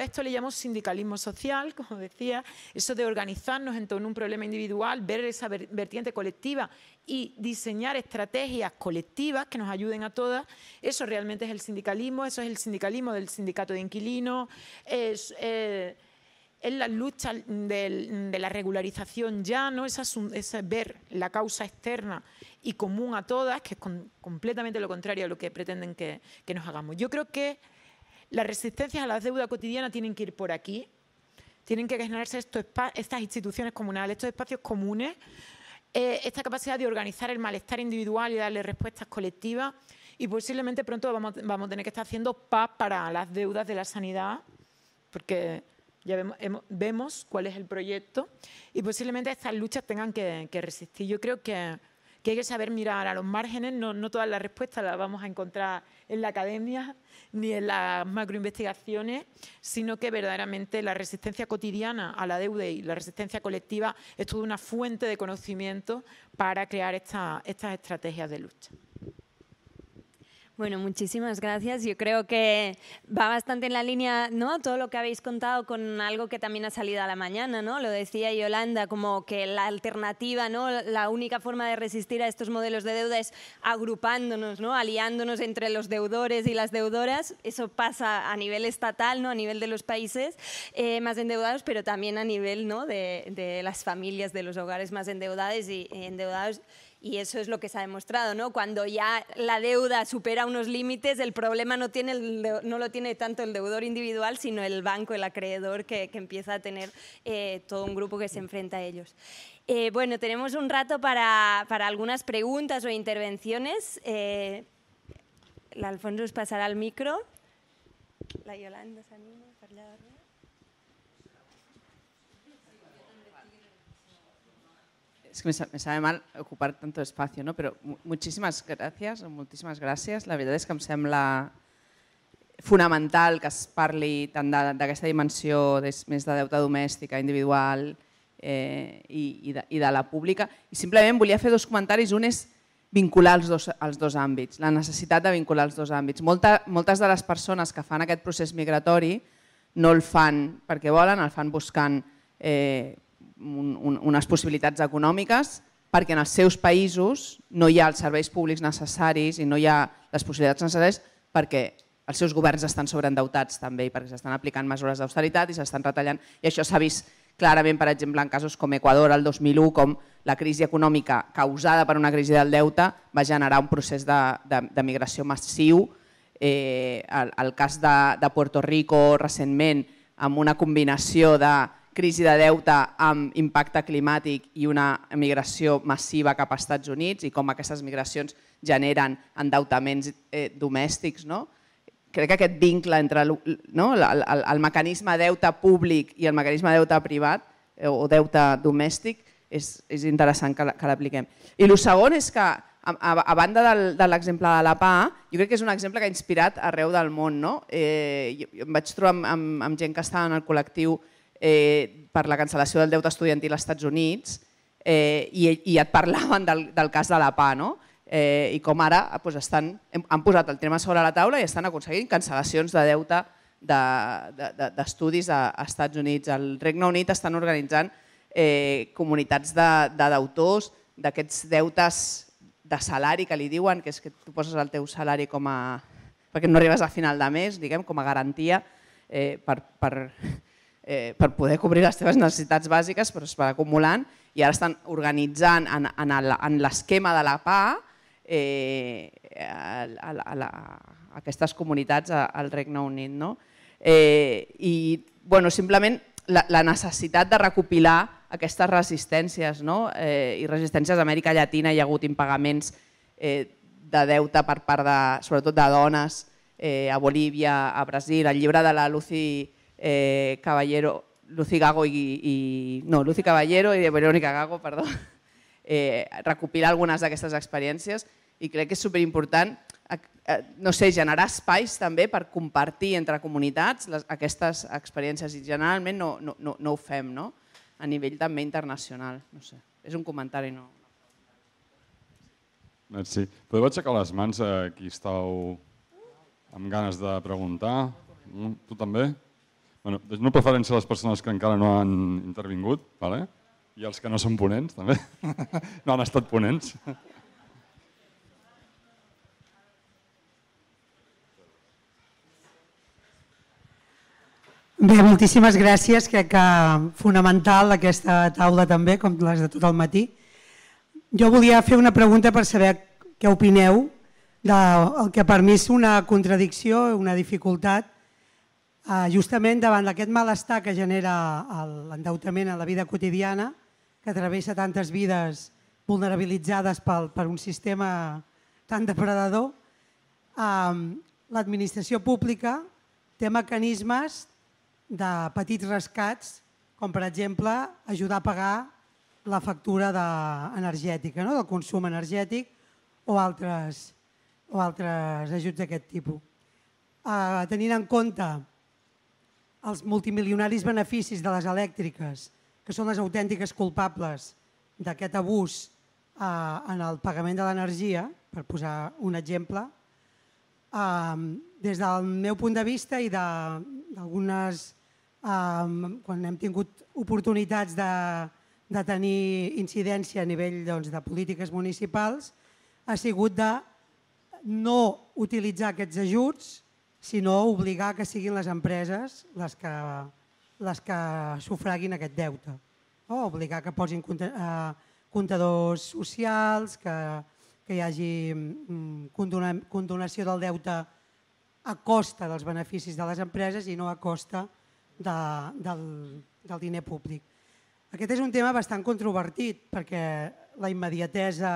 a esto le llamo sindicalismo social, como decía, eso de organizarnos en torno a un problema individual, ver esa vertiente colectiva y diseñar estrategias colectivas que nos ayuden a todas, eso realmente es el sindicalismo, eso es el sindicalismo del sindicato de inquilinos, es, eh, la lucha de la regularización ya, ¿no? es, ver la causa externa y común a todas, que es completamente lo contrario a lo que pretenden que nos hagamos. Yo creo que las resistencias a la deuda cotidiana tienen que ir por aquí, tienen que generarse estas instituciones comunales, estos espacios comunes, eh, esta capacidad de organizar el malestar individual y darle respuestas colectivas. Y posiblemente pronto vamos, a tener que estar haciendo paz para las deudas de la sanidad, porque ya vemos, cuál es el proyecto. Y posiblemente estas luchas tengan que, resistir. Yo creo que, que hay que saber mirar a los márgenes, no, todas las respuestas las vamos a encontrar en la academia ni en las macroinvestigaciones, sino que verdaderamente la resistencia cotidiana a la deuda y la resistencia colectiva es toda una fuente de conocimiento para crear estas estrategias de lucha. Bueno, muchísimas gracias. Yo creo que va bastante en la línea, ¿no? Todo lo que habéis contado con algo que también ha salido a la mañana, ¿no? Lo decía Yolanda, como que la alternativa, ¿no? La única forma de resistir a estos modelos de deuda es agrupándonos, ¿no? Aliándonos entre los deudores y las deudoras. Eso pasa a nivel estatal, ¿no? A nivel de los países eh, más endeudados, pero también a nivel, ¿no? De, de, las familias, de los hogares más endeudados y endeudados y eso es lo que se ha demostrado, ¿no? Cuando ya la deuda supera unos límites, el problema no, tiene no lo tiene tanto el deudor individual, sino el banco, el acreedor, que, empieza a tener eh, todo un grupo que se enfrenta a ellos. Eh, bueno, tenemos un rato para, algunas preguntas o intervenciones. Eh, la Alfonso os pasará el micro. La Yolanda s'anima a parlar es que me, sabe mal ocupar tanto espacio, ¿no? però moltíssimes gràcies, moltíssimes gràcies. La veritat és que em sembla fonamental que es parli tant d'aquesta dimensió de, més de deute domèstica, individual eh, i, i, de, i de la pública. I simplement volia fer dos comentaris. Un és vincular els dos, els dos àmbits, la necessitat de vincular els dos àmbits. Molta, moltes de les persones que fan aquest procés migratori no el fan perquè volen, el fan buscant eh, un, un, unes possibilitats econòmiques perquè en els seus països no hi ha els serveis públics necessaris i no hi ha les possibilitats necessàries perquè els seus governs estan sobreendeutats també i perquè s'estan aplicant mesures d'austeritat i s'estan retallant. I això s'ha vist clarament, per exemple, en casos com Equador el 2001, com la crisi econòmica causada per una crisi del deute va generar un procés de, de, de migració massiu. Eh, el, el cas de, de Puerto Rico recentment, amb una combinació de crisi de deute amb impacte climàtic i una migració massiva cap als Estats Units i com aquestes migracions generen endeutaments eh, domèstics. No? Crec que aquest vincle entre el, no? el, el, el mecanisme deute públic i el mecanisme deute privat eh, o deute domèstic és, és interessant que l'apliquem. I el segon és que, a, a, a banda del, de l'exemple de la PA, jo crec que és un exemple que ha inspirat arreu del món. No? Eh, jo, jo em vaig trobar amb, amb, amb gent que estava en el col·lectiu eh, per la cancel·lació del deute estudiantil als Estats Units eh, i, i et parlaven del, del cas de la PA, no? Eh, i com ara doncs estan, han posat el tema sobre la taula i estan aconseguint cancel·lacions de deute d'estudis de, de, a, Estats Units. Al Regne Unit estan organitzant eh, comunitats d'autors de, d'aquests deutes de salari que li diuen, que és que tu poses el teu salari com a... perquè no arribes a final de mes, diguem, com a garantia eh, per, per, eh, per poder cobrir les teves necessitats bàsiques, però es va acumulant i ara estan organitzant en, en l'esquema de la PA eh, a, a, a, a aquestes comunitats al Regne Unit. No? Eh, I bueno, simplement la, la necessitat de recopilar aquestes resistències no? eh, i resistències a Amèrica Llatina hi ha hagut impagaments eh, de deute per part de, sobretot de dones eh, a Bolívia, a Brasil. El llibre de la Lucy eh, Caballero, Lucy Gago i, i, no, Lucy Caballero i Verónica Gago, perdó, eh, recopilar algunes d'aquestes experiències i crec que és superimportant eh, no sé, generar espais també per compartir entre comunitats les, aquestes experiències i generalment no, no, no, no ho fem no? a nivell també internacional. No sé, és un comentari. No. Merci. Podeu aixecar les mans a qui estàu amb ganes de preguntar? Mm, tu també? Bueno, no preferència a les persones que encara no han intervingut, vale? i els que no són ponents també, no han estat ponents. Bé, moltíssimes gràcies. Crec que fonamental aquesta taula també, com les de tot el matí. Jo volia fer una pregunta per saber què opineu del que per mi és una contradicció, una dificultat, justament davant d'aquest malestar que genera l'endeutament en la vida quotidiana, que travessa tantes vides vulnerabilitzades per, per un sistema tan depredador, l'administració pública té mecanismes de petits rescats, com per exemple ajudar a pagar la factura de, energètica, no? del consum energètic o altres, o altres ajuts d'aquest tipus. Eh, tenint en compte els multimilionaris beneficis de les elèctriques, que són les autèntiques culpables d'aquest abús eh, en el pagament de l'energia, per posar un exemple, eh, des del meu punt de vista i d'algunes, eh, quan hem tingut oportunitats de, de tenir incidència a nivell doncs, de polítiques municipals, ha sigut de no utilitzar aquests ajuts, sinó obligar que siguin les empreses les que, les que sufraguin aquest deute. O obligar que posin eh, comptadors socials, que, que hi hagi mm, condonació del deute a costa dels beneficis de les empreses i no a costa de, del, del diner públic. Aquest és un tema bastant controvertit perquè la immediatesa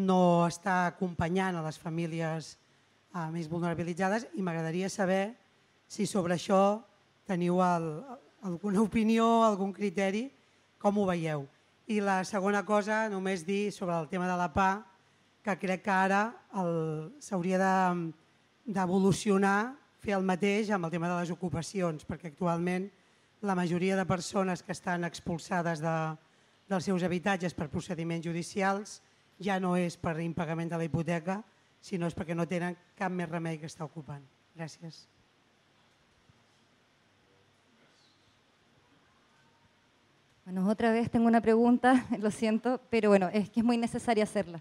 no està acompanyant a les famílies eh, més vulnerabilitzades i m'agradaria saber si sobre això teniu el, alguna opinió, algun criteri, com ho veieu. I la segona cosa, només dir sobre el tema de la PA, que crec que ara s'hauria de, d'evolucionar, fer el mateix amb el tema de les ocupacions, perquè actualment la majoria de persones que estan expulsades de, dels seus habitatges per procediments judicials ja no és per impagament de la hipoteca, sinó és perquè no tenen cap més remei que estar ocupant. Gràcies. Bueno, otra vez tengo una pregunta, lo siento, pero bueno, es que es muy necesaria hacerla.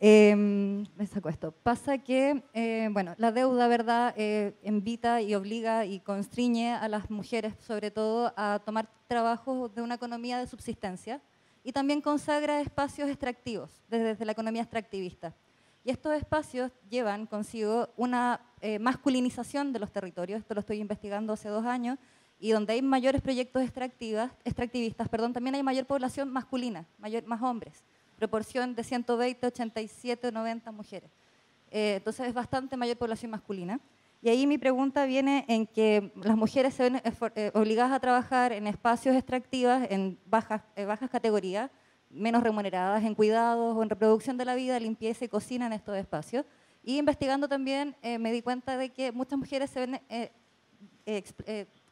Eh, me saco esto. Pasa que, eh, bueno, la deuda, ¿verdad?, eh, invita y obliga y constriñe a las mujeres, sobre todo, a tomar trabajos de una economía de subsistencia y también consagra espacios extractivos, desde, la economía extractivista. Y estos espacios llevan consigo una eh, masculinización de los territorios, esto lo estoy investigando hace dos años, y donde hay mayores proyectos extractivistas, perdón, también hay mayor población masculina, mayor, más hombres proporción de 120, 87, 90 mujeres. Eh, entonces es bastante mayor población masculina. Y ahí mi pregunta viene en que las mujeres se ven eh, obligadas a trabajar en espacios extractivas, en bajas, bajas categorías, menos remuneradas, en cuidados o en reproducción de la vida, limpieza y cocina en estos espacios. Y investigando también eh, me di cuenta de que muchas mujeres se ven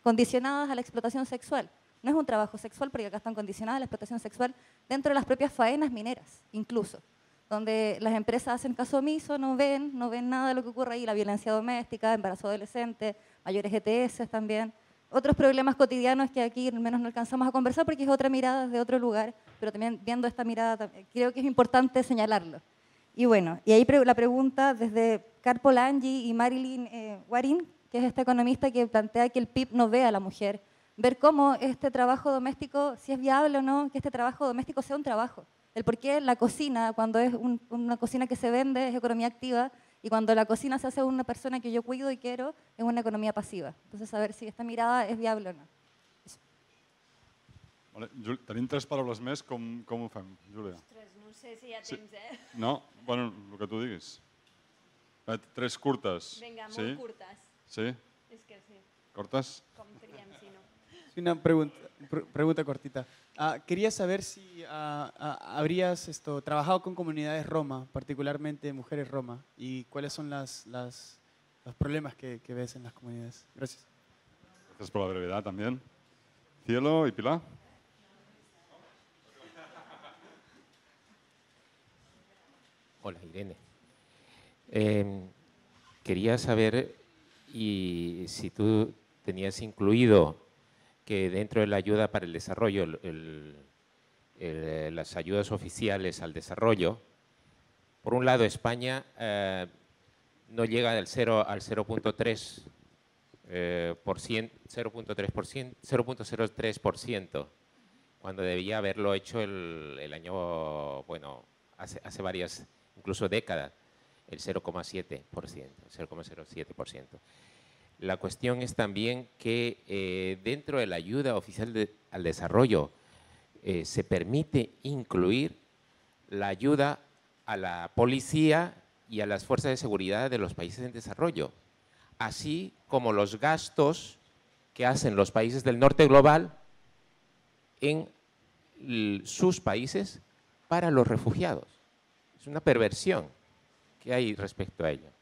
condicionadas a la explotación sexual no es un trabajo sexual porque acá están condicionadas a la explotación sexual dentro de las propias faenas mineras, incluso, donde las empresas hacen caso omiso, no ven, no ven nada de lo que ocurre ahí, la violencia doméstica, embarazo adolescente, mayores ETS también. Otros problemas cotidianos que aquí al menos no alcanzamos a conversar porque es otra mirada de otro lugar, pero también viendo esta mirada creo que es importante señalarlo. Y bueno, y ahí la pregunta desde Carpo Langi y Marilyn eh, Warin, que es esta economista que plantea que el PIB no ve a la mujer ver cómo este trabajo doméstico, si es viable o no, que este trabajo doméstico sea un trabajo. El por qué la cocina, cuando es una cocina que se vende, es economía activa, y cuando la cocina se hace una persona que yo cuido y quiero, es una economía pasiva. Entonces, saber si esta mirada es viable o no. Eso. Vale, tenim tres paraules més, com, com ho fem, Júlia? Ostres, no sé si hi ha temps, eh? No? Bueno, el que tu diguis. Eh, tres curtes. Vinga, molt sí? curtes. Sí? És que sí. Cortes? Com no. Una pregunta, pregunta cortita. Ah, quería saber si ah, ah, habrías esto, trabajado con comunidades roma, particularmente mujeres roma, y cuáles son las, las los problemas que, que, ves en las comunidades. Gracias. Gracias por la brevedad también. Cielo y Pilar. Hola, Irene. Eh, quería saber y si tú tenías incluido que dentro de la ayuda para el desarrollo, las ayudas oficiales al desarrollo, por un lado España eh, no llega del 0 al 0.3 eh, 0.03%, cuando debía haberlo hecho el, año, bueno, hace, hace varias, incluso décadas, el 0,7%, 0,07%. La cuestión es también que eh, dentro de la ayuda oficial al desarrollo eh, se permite incluir la ayuda a la policía y a las fuerzas de seguridad de los países en desarrollo, así como los gastos que hacen los países del norte global en sus países para los refugiados. Es una perversión que hay respecto a ello.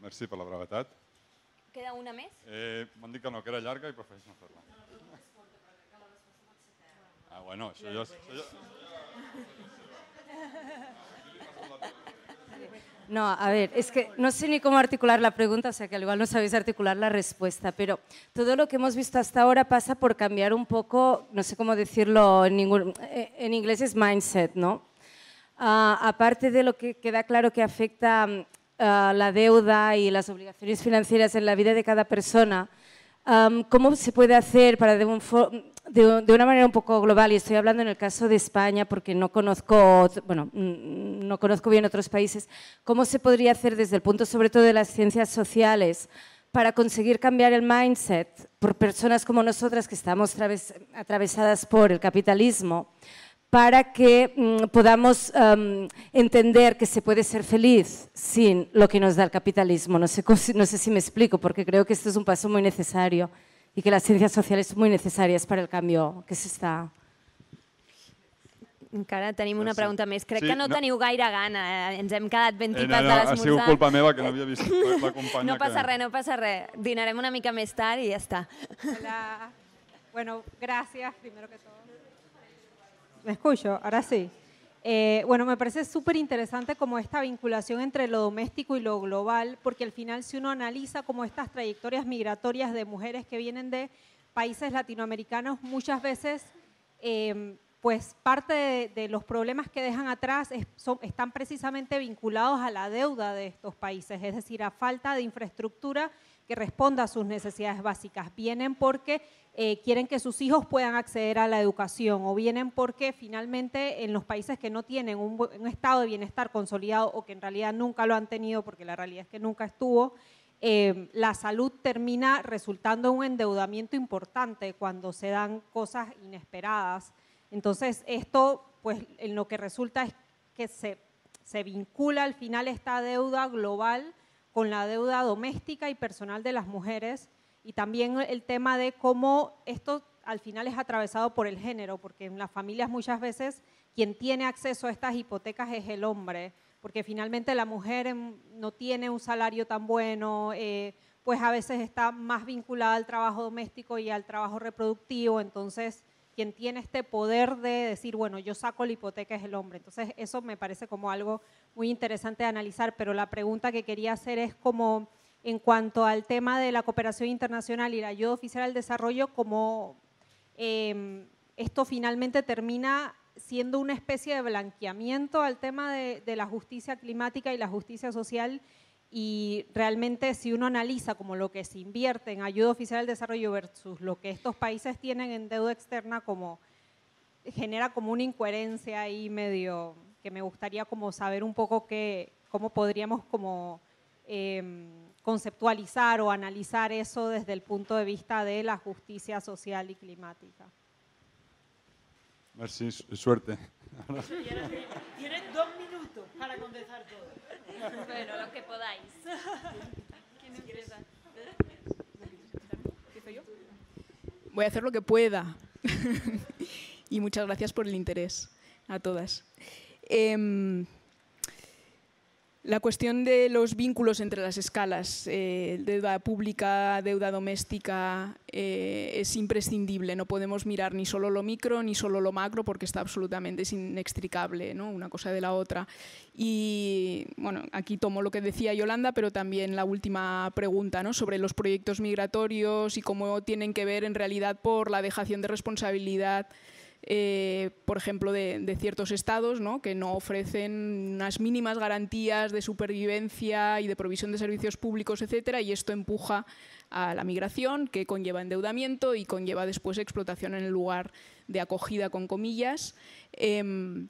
Merci per la brevetat. Queda una més? Eh, M'han dit que no, que era llarga i prefereix no fer-la. Ah, bueno, això ja... Això. No, a ver, es que no sé ni cómo articular la pregunta, o sea que al igual no sabéis articular la respuesta, pero todo lo que hemos visto hasta ahora pasa por cambiar un poco, no sé cómo decirlo en, ningún, eh, en inglés es mindset, ¿no? Uh, aparte de lo que queda claro que afecta uh, la deuda y las obligaciones financieras en la vida de cada persona, ¿cómo se puede hacer para de de, una manera un poco global, y estoy hablando en el caso de España porque no conozco, bueno, no conozco bien otros países, ¿cómo se podría hacer desde el punto sobre todo de las ciencias sociales para conseguir cambiar el mindset por personas como nosotras que estamos atravesadas por el capitalismo? Para que mm, podamos um, entender que se puede ser feliz sin lo que nos da el capitalismo. No sé, no sé si me explico, porque creo que esto es un paso muy necesario y que las ciencias sociales son muy necesarias para el cambio que se està... Encara tenim una pregunta més. Crec sí, que no, no teniu gaire gana. Eh? Ens hem quedat ben tipes eh, no, no, de l'esmorzar. Ha sigut culpa meva que no havia vist la companya. No passa que... res, no passa res. Dinarem una mica més tard i ja està. Hola. Bueno, gracias, primero que todo. ¿Me escucho? Ahora sí. Eh, bueno, me parece súper interesante como esta vinculación entre lo doméstico y lo global, porque al final si uno analiza como estas trayectorias migratorias de mujeres que vienen de países latinoamericanos, muchas veces em, pues parte de, los problemas que dejan atrás están precisamente vinculados a la deuda de estos países, es decir, a falta de infraestructura que responda a sus necesidades básicas. Vienen porque eh, quieren que sus hijos puedan acceder a la educación o vienen porque finalmente en los países que no tienen un, estado de bienestar consolidado o que en realidad nunca lo han tenido, porque la realidad es que nunca estuvo, eh, la salud termina resultando un endeudamiento importante cuando se dan cosas inesperadas. Entonces, esto, pues, en lo que resulta es que se, se vincula al final esta deuda global con la deuda doméstica y personal de las mujeres y también el tema de cómo esto al final es atravesado por el género, porque en las familias muchas veces quien tiene acceso a estas hipotecas es el hombre, porque finalmente la mujer no tiene un salario tan bueno, eh, pues a veces está más vinculada al trabajo doméstico y al trabajo reproductivo, entonces quien tiene este poder de decir, bueno, yo saco la hipoteca es el hombre. Entonces eso me parece como algo muy interesante de analizar, pero la pregunta que quería hacer es como en cuanto al tema de la cooperación internacional y la ayuda oficial al desarrollo, como em, esto finalmente termina siendo una especie de blanqueamiento al tema de, la justicia climática y la justicia social y realmente si uno analiza como lo que se invierte en ayuda oficial al desarrollo versus lo que estos países tienen en deuda externa, como genera como una incoherencia ahí medio que me gustaría como saber un poco qué, cómo podríamos como em, conceptualizar o analizar eso desde el punto de vista de la justicia social y climática. Merci, suerte. Tienes dos minutos para contestar todo. Bueno, lo que podáis. Voy a hacer lo que pueda. y muchas gracias por el interés a todas. Eh, la cuestión de los vínculos entre las escalas, eh, deuda pública, deuda doméstica, eh, es imprescindible. No podemos mirar ni solo lo micro ni solo lo macro porque está absolutamente inextricable ¿no? una cosa de la otra. Y bueno, aquí tomo lo que decía Yolanda, pero también la última pregunta ¿no? sobre los proyectos migratorios y cómo tienen que ver en realidad por la dejación de responsabilidad eh, por ejemplo, de, ciertos estados que no ofrecen unas mínimas garantías de supervivencia y de provisión de servicios públicos, etcétera, y esto empuja a la migración, que conlleva endeudamiento y conlleva después explotación en el lugar de acogida, con comillas. Em,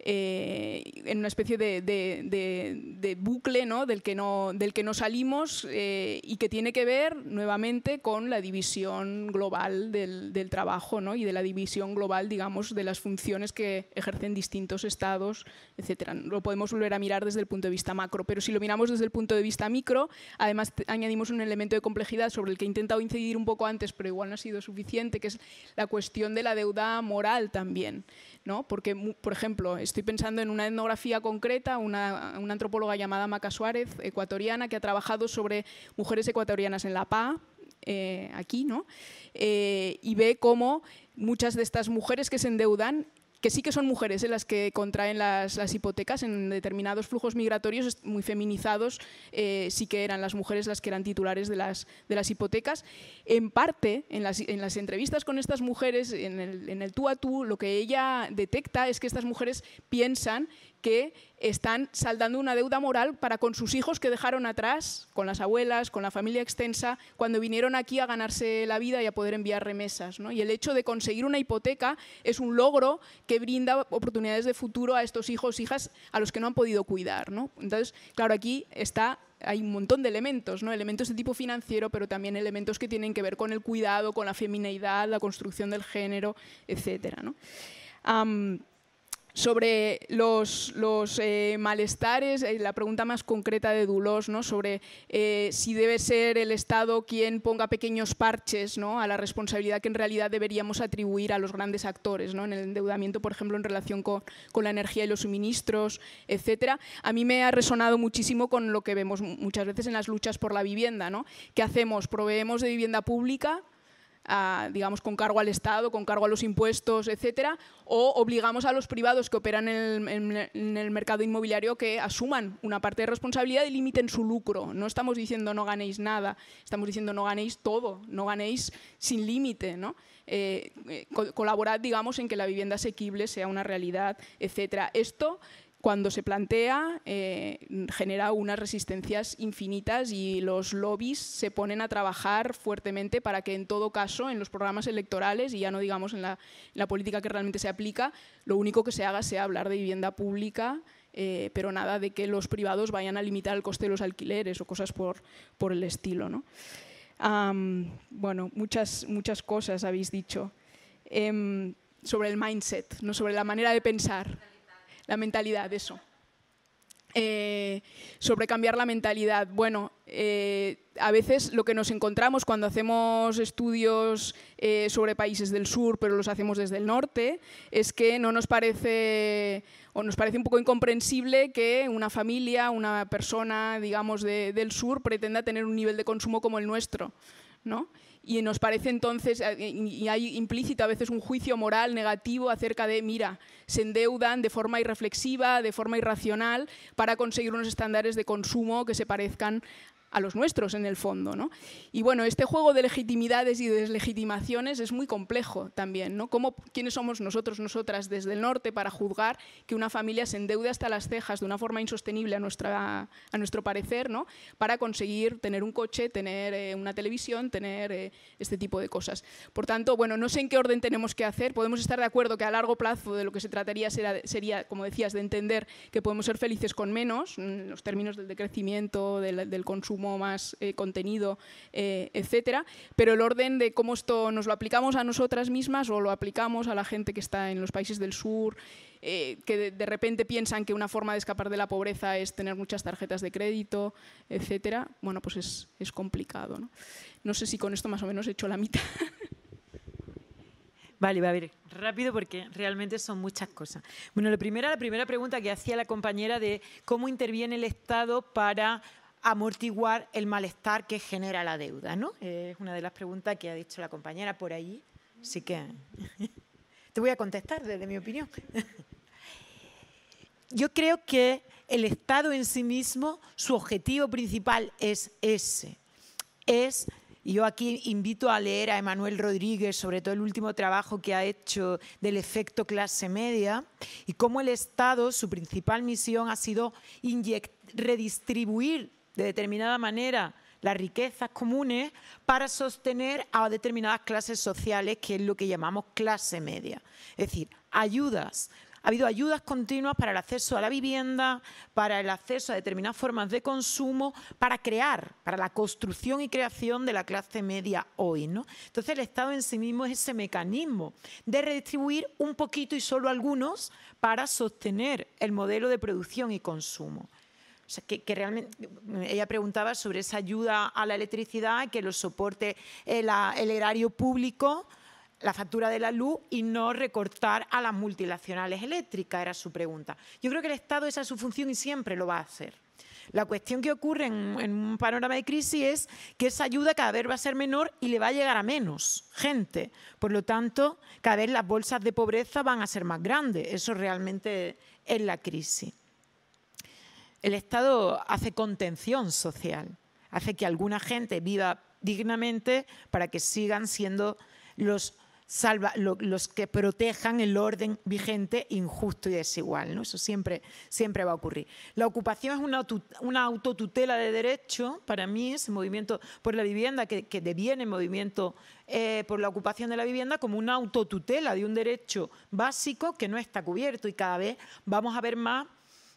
eh, en una especie de, bucle ¿no? Del, que no, del que no salimos eh, y que tiene que ver nuevamente con la división global del, del trabajo ¿no? y de la división global, digamos, de las funciones que ejercen distintos estados, etc. Lo podemos volver a mirar desde el punto de vista macro, pero si lo miramos desde el punto de vista micro, además añadimos un elemento de complejidad sobre el que he intentado incidir un poco antes, pero igual no ha sido suficiente, que es la cuestión de la deuda moral también. ¿no? Porque, por ejemplo, estoy pensando en una etnografía concreta, una, antropóloga llamada Maca Suárez, ecuatoriana, que ha trabajado sobre mujeres ecuatorianas en La Paz, eh, aquí, ¿no? Eh, y ve cómo muchas de estas mujeres que se endeudan que sí que son mujeres las que contraen las, hipotecas en determinados flujos migratorios muy feminizados, eh, sí que eran las mujeres las que eran titulares de las, hipotecas. En parte, en las, en las entrevistas con estas mujeres, en el, en el tú a tú, lo que ella detecta es que estas mujeres piensan que están saldando una deuda moral para con sus hijos que dejaron atrás, con las abuelas, con la familia extensa, cuando vinieron aquí a ganarse la vida y a poder enviar remesas. ¿no? Y el hecho de conseguir una hipoteca es un logro que brinda oportunidades de futuro a estos hijos, hijas a los que no han podido cuidar. ¿no? Entonces, claro, aquí está hay un montón de elementos, ¿no? elementos de tipo financiero, pero también elementos que tienen que ver con el cuidado, con la femineidad, la construcción del género, etc. ¿no? Sobre los, los eh, malestares, eh, la pregunta más concreta de Dulos, ¿no? sobre eh, si debe ser el Estado quien ponga pequeños parches ¿no? a la responsabilidad que en realidad deberíamos atribuir a los grandes actores, ¿no? en el endeudamiento, por ejemplo, en relación con, con la energía y los suministros, etcétera. A mí me ha resonado muchísimo con lo que vemos muchas veces en las luchas por la vivienda. ¿no? ¿Qué hacemos? ¿Proveemos de vivienda pública? Digamos, con cargo al Estado, con cargo a los impuestos, etcétera, o obligamos a los privados que operan en el, mercado inmobiliario que asuman una parte de responsabilidad y limiten su lucro. No estamos diciendo no ganéis nada, estamos diciendo no ganéis todo, no ganéis sin límite, ¿no? Eh, eh, co colaborad, digamos, en que la vivienda asequible sea una realidad, etcétera. Esto cuando se plantea eh, genera unas resistencias infinitas y los lobbies se ponen a trabajar fuertemente para que en todo caso en los programas electorales y ya no digamos en la, en la política que realmente se aplica, lo único que se haga sea hablar de vivienda pública, eh, pero nada de que los privados vayan a limitar el coste de los alquileres o cosas por, por el estilo. ¿no? Um, bueno, muchas, muchas cosas habéis dicho. Eh, sobre el mindset, ¿no? sobre la manera de pensar la mentalidad, eso. Eh, sobre cambiar la mentalidad. Bueno, eh, a veces lo que nos encontramos cuando hacemos estudios eh, sobre países del sur, pero los hacemos desde el norte, es que no nos parece o nos parece un poco incomprensible que una familia, una persona, digamos, de, del sur pretenda tener un nivel de consumo como el nuestro, ¿no? Y nos parece entonces, eh, y hay implícito a veces un juicio moral negativo acerca de, mira, se endeudan de forma irreflexiva, de forma irracional, para conseguir unos estándares de consumo que se parezcan a los nuestros en el fondo. ¿no? Y bueno, este juego de legitimidades y deslegitimaciones es muy complejo también. ¿no? ¿Cómo, ¿Quiénes somos nosotros, nosotras desde el norte para juzgar que una familia se endeude hasta las cejas de una forma insostenible a, nuestra, a nuestro parecer ¿no? para conseguir tener un coche, tener eh, una televisión, tener eh, este tipo de cosas? Por tanto, bueno, no sé en qué orden tenemos que hacer. Podemos estar de acuerdo que a largo plazo de lo que se trataría sería, sería como decías, de entender que podemos ser felices con menos, en los términos del decrecimiento, del, del consumo más eh, contenido, eh, etcétera. Pero el orden de cómo esto nos lo aplicamos a nosotras mismas o lo aplicamos a la gente que está en los países del sur, eh, que de, de, repente piensan que una forma de escapar de la pobreza es tener muchas tarjetas de crédito, etcétera. Bueno, pues es, es complicado. ¿no? no sé si con esto más o menos he hecho la mitad. Vale, va a ver, rápido porque realmente son muchas cosas. Bueno, la primera, la primera pregunta que hacía la compañera de cómo interviene el Estado para amortiguar el malestar que genera la deuda, ¿no? Es una de las preguntas que ha dicho la compañera por ahí. Así que te voy a contestar desde mi opinión. Yo creo que el Estado en sí mismo, su objetivo principal es ese. Es, y yo aquí invito a leer a Emanuel Rodríguez sobre todo el último trabajo que ha hecho del efecto clase media y cómo el Estado, su principal misión ha sido redistribuir de determinada manera las riquezas comunes para sostener a determinadas clases sociales, que es lo que llamamos clase media. Es decir, ayudas Ha habido ayudas continuas para el acceso a la vivienda, para el acceso a determinadas formas de consumo, para crear, para la construcción y creación de la clase media hoy. ¿no? Entonces el Estado en sí mismo es ese mecanismo de redistribuir un poquito y solo algunos para sostener el modelo de producción y consumo. O sea, que, realmente, ella preguntaba sobre esa ayuda a la electricidad, que lo soporte el, el erario público, la factura de la luz y no recortar a las multinacionales eléctricas, era su pregunta. Yo creo que el Estado esa es su función y siempre lo va a hacer. La cuestión que ocurre en, en, un panorama de crisis es que esa ayuda cada vez va a ser menor y le va a llegar a menos gente. Por lo tanto, cada vez las bolsas de pobreza van a ser más grandes. Eso realmente es la crisis el Estado hace contención social, hace que alguna gente viva dignamente para que sigan siendo los, los que protejan el orden vigente injusto y desigual. ¿no? Eso siempre, siempre va a ocurrir. La ocupación es una, una autotutela de derecho, para mí, ese movimiento por la vivienda, que, deviene movimiento eh, por la ocupación de la vivienda, como una autotutela de un derecho básico que no está cubierto y cada vez vamos a ver más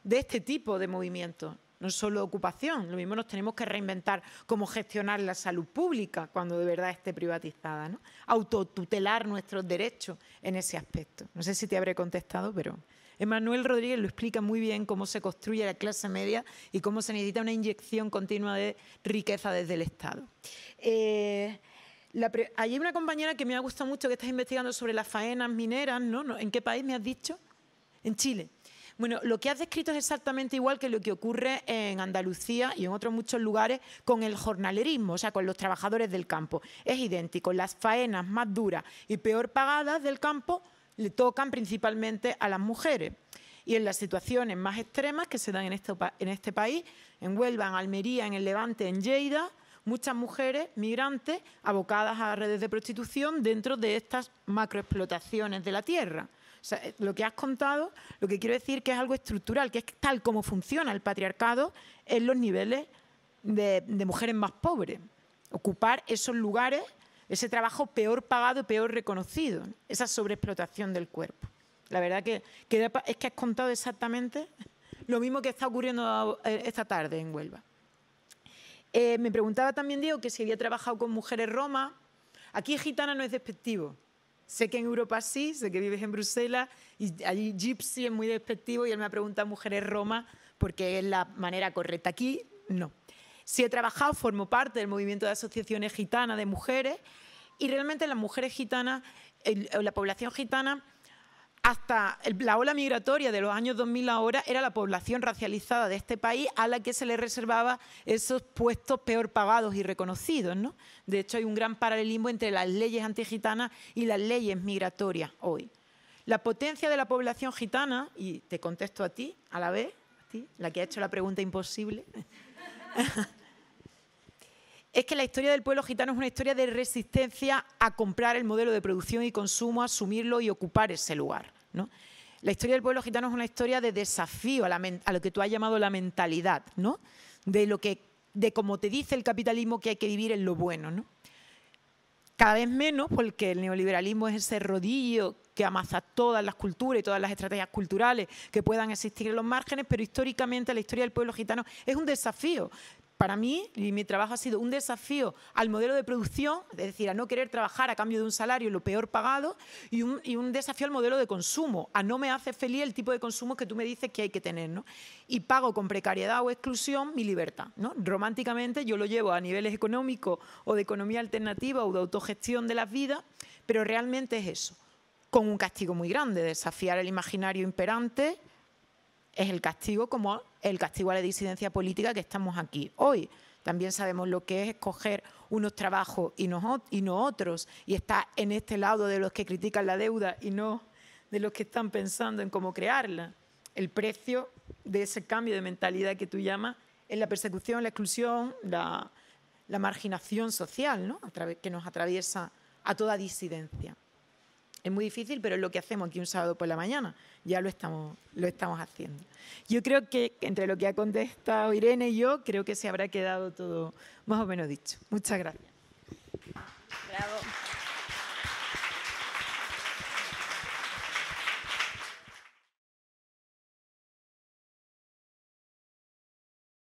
de este tipo de movimientos. No solo ocupación, lo mismo nos tenemos que reinventar cómo gestionar la salud pública cuando de verdad esté privatizada, ¿no? autotutelar nuestros derechos en ese aspecto. No sé si te habré contestado, pero Emanuel Rodríguez lo explica muy bien cómo se construye la clase media y cómo se necesita una inyección continua de riqueza desde el Estado. Eh, hay una compañera que me ha gustado mucho que estás investigando sobre las faenas mineras, ¿no? ¿En qué país me has dicho? En Chile. Bueno, lo que has descrito es exactamente igual que lo que ocurre en Andalucía y en otros muchos lugares con el jornalerismo, o sea, con los trabajadores del campo. Es idéntico. Las faenas más duras y peor pagadas del campo le tocan principalmente a las mujeres. Y en las situaciones más extremas que se dan en este, en este país, en Huelva, en Almería, en el Levante, en Lleida, muchas mujeres migrantes abocadas a redes de prostitución dentro de estas macroexplotaciones de la tierra. Eh, lo que has contado, lo que quiero decir que es algo estructural, que es tal como funciona el patriarcado en los niveles de, mujeres más pobres. Ocupar esos lugares, ese trabajo peor pagado peor reconocido, esa sobreexplotación del cuerpo. La verdad que, es que has contado exactamente lo mismo que está ocurriendo eh, esta tarde en Huelva. Eh, me preguntaba también Diego que si había trabajado con mujeres romas. Aquí gitana no es despectivo. Sé que en Europa sí, sé que vives en Bruselas y allí gypsy es muy despectivo y él me ha preguntado mujeres Roma porque es la manera correcta. Aquí no. Sí he trabajado, formo parte del movimiento de asociaciones gitanas de mujeres y realmente las mujeres gitanas, la población gitana hasta la ola migratoria de los años 2000 ahora era la población racializada de este país a la que se le reservaba esos puestos peor pagados y reconocidos. ¿no? De hecho, hay un gran paralelismo entre las leyes antigitanas y las leyes migratorias hoy. La potencia de la población gitana, y te contesto a ti, a la vez, a ti, la que ha hecho la pregunta imposible, es que la historia del pueblo gitano es una historia de resistencia a comprar el modelo de producción y consumo, asumirlo y ocupar ese lugar. ¿no? La historia del pueblo gitano es una historia de desafío a, lo que tú has llamado la mentalidad, ¿no? de lo que, de cómo te dice el capitalismo que hay que vivir en lo bueno. ¿no? Cada vez menos, porque el neoliberalismo es ese rodillo que amasa todas las culturas y todas las estrategias culturales que puedan existir en los márgenes, pero históricamente la historia del pueblo gitano es un desafío para mí, y mi trabajo ha sido un desafío al modelo de producción, es decir, a no querer trabajar a cambio de un salario lo peor pagado, y un, desafío al modelo de consumo, a no me hace feliz el tipo de consumo que tú me dices que hay que tener. ¿no? Y pago con precariedad o exclusión mi libertad. ¿no? Románticamente yo lo llevo a niveles económicos o de economía alternativa o de autogestión de las vidas, pero realmente es eso, con un castigo muy grande, desafiar el imaginario imperante es el castigo como el castigo a la disidencia política que estamos aquí hoy. También sabemos lo que es escoger unos trabajos y no, y otros, y estar en este lado de los que critican la deuda y no de los que están pensando en cómo crearla. El precio de ese cambio de mentalidad que tú llamas es la persecución, la exclusión, la, marginación social ¿no? que nos atraviesa a toda disidencia. Es muy difícil, pero es lo que hacemos aquí un sábado por la mañana. Ya lo estamos, lo estamos haciendo. Yo creo que entre lo que ha contestado Irene y yo, creo que se habrá quedado todo más o menos dicho. Muchas gracias.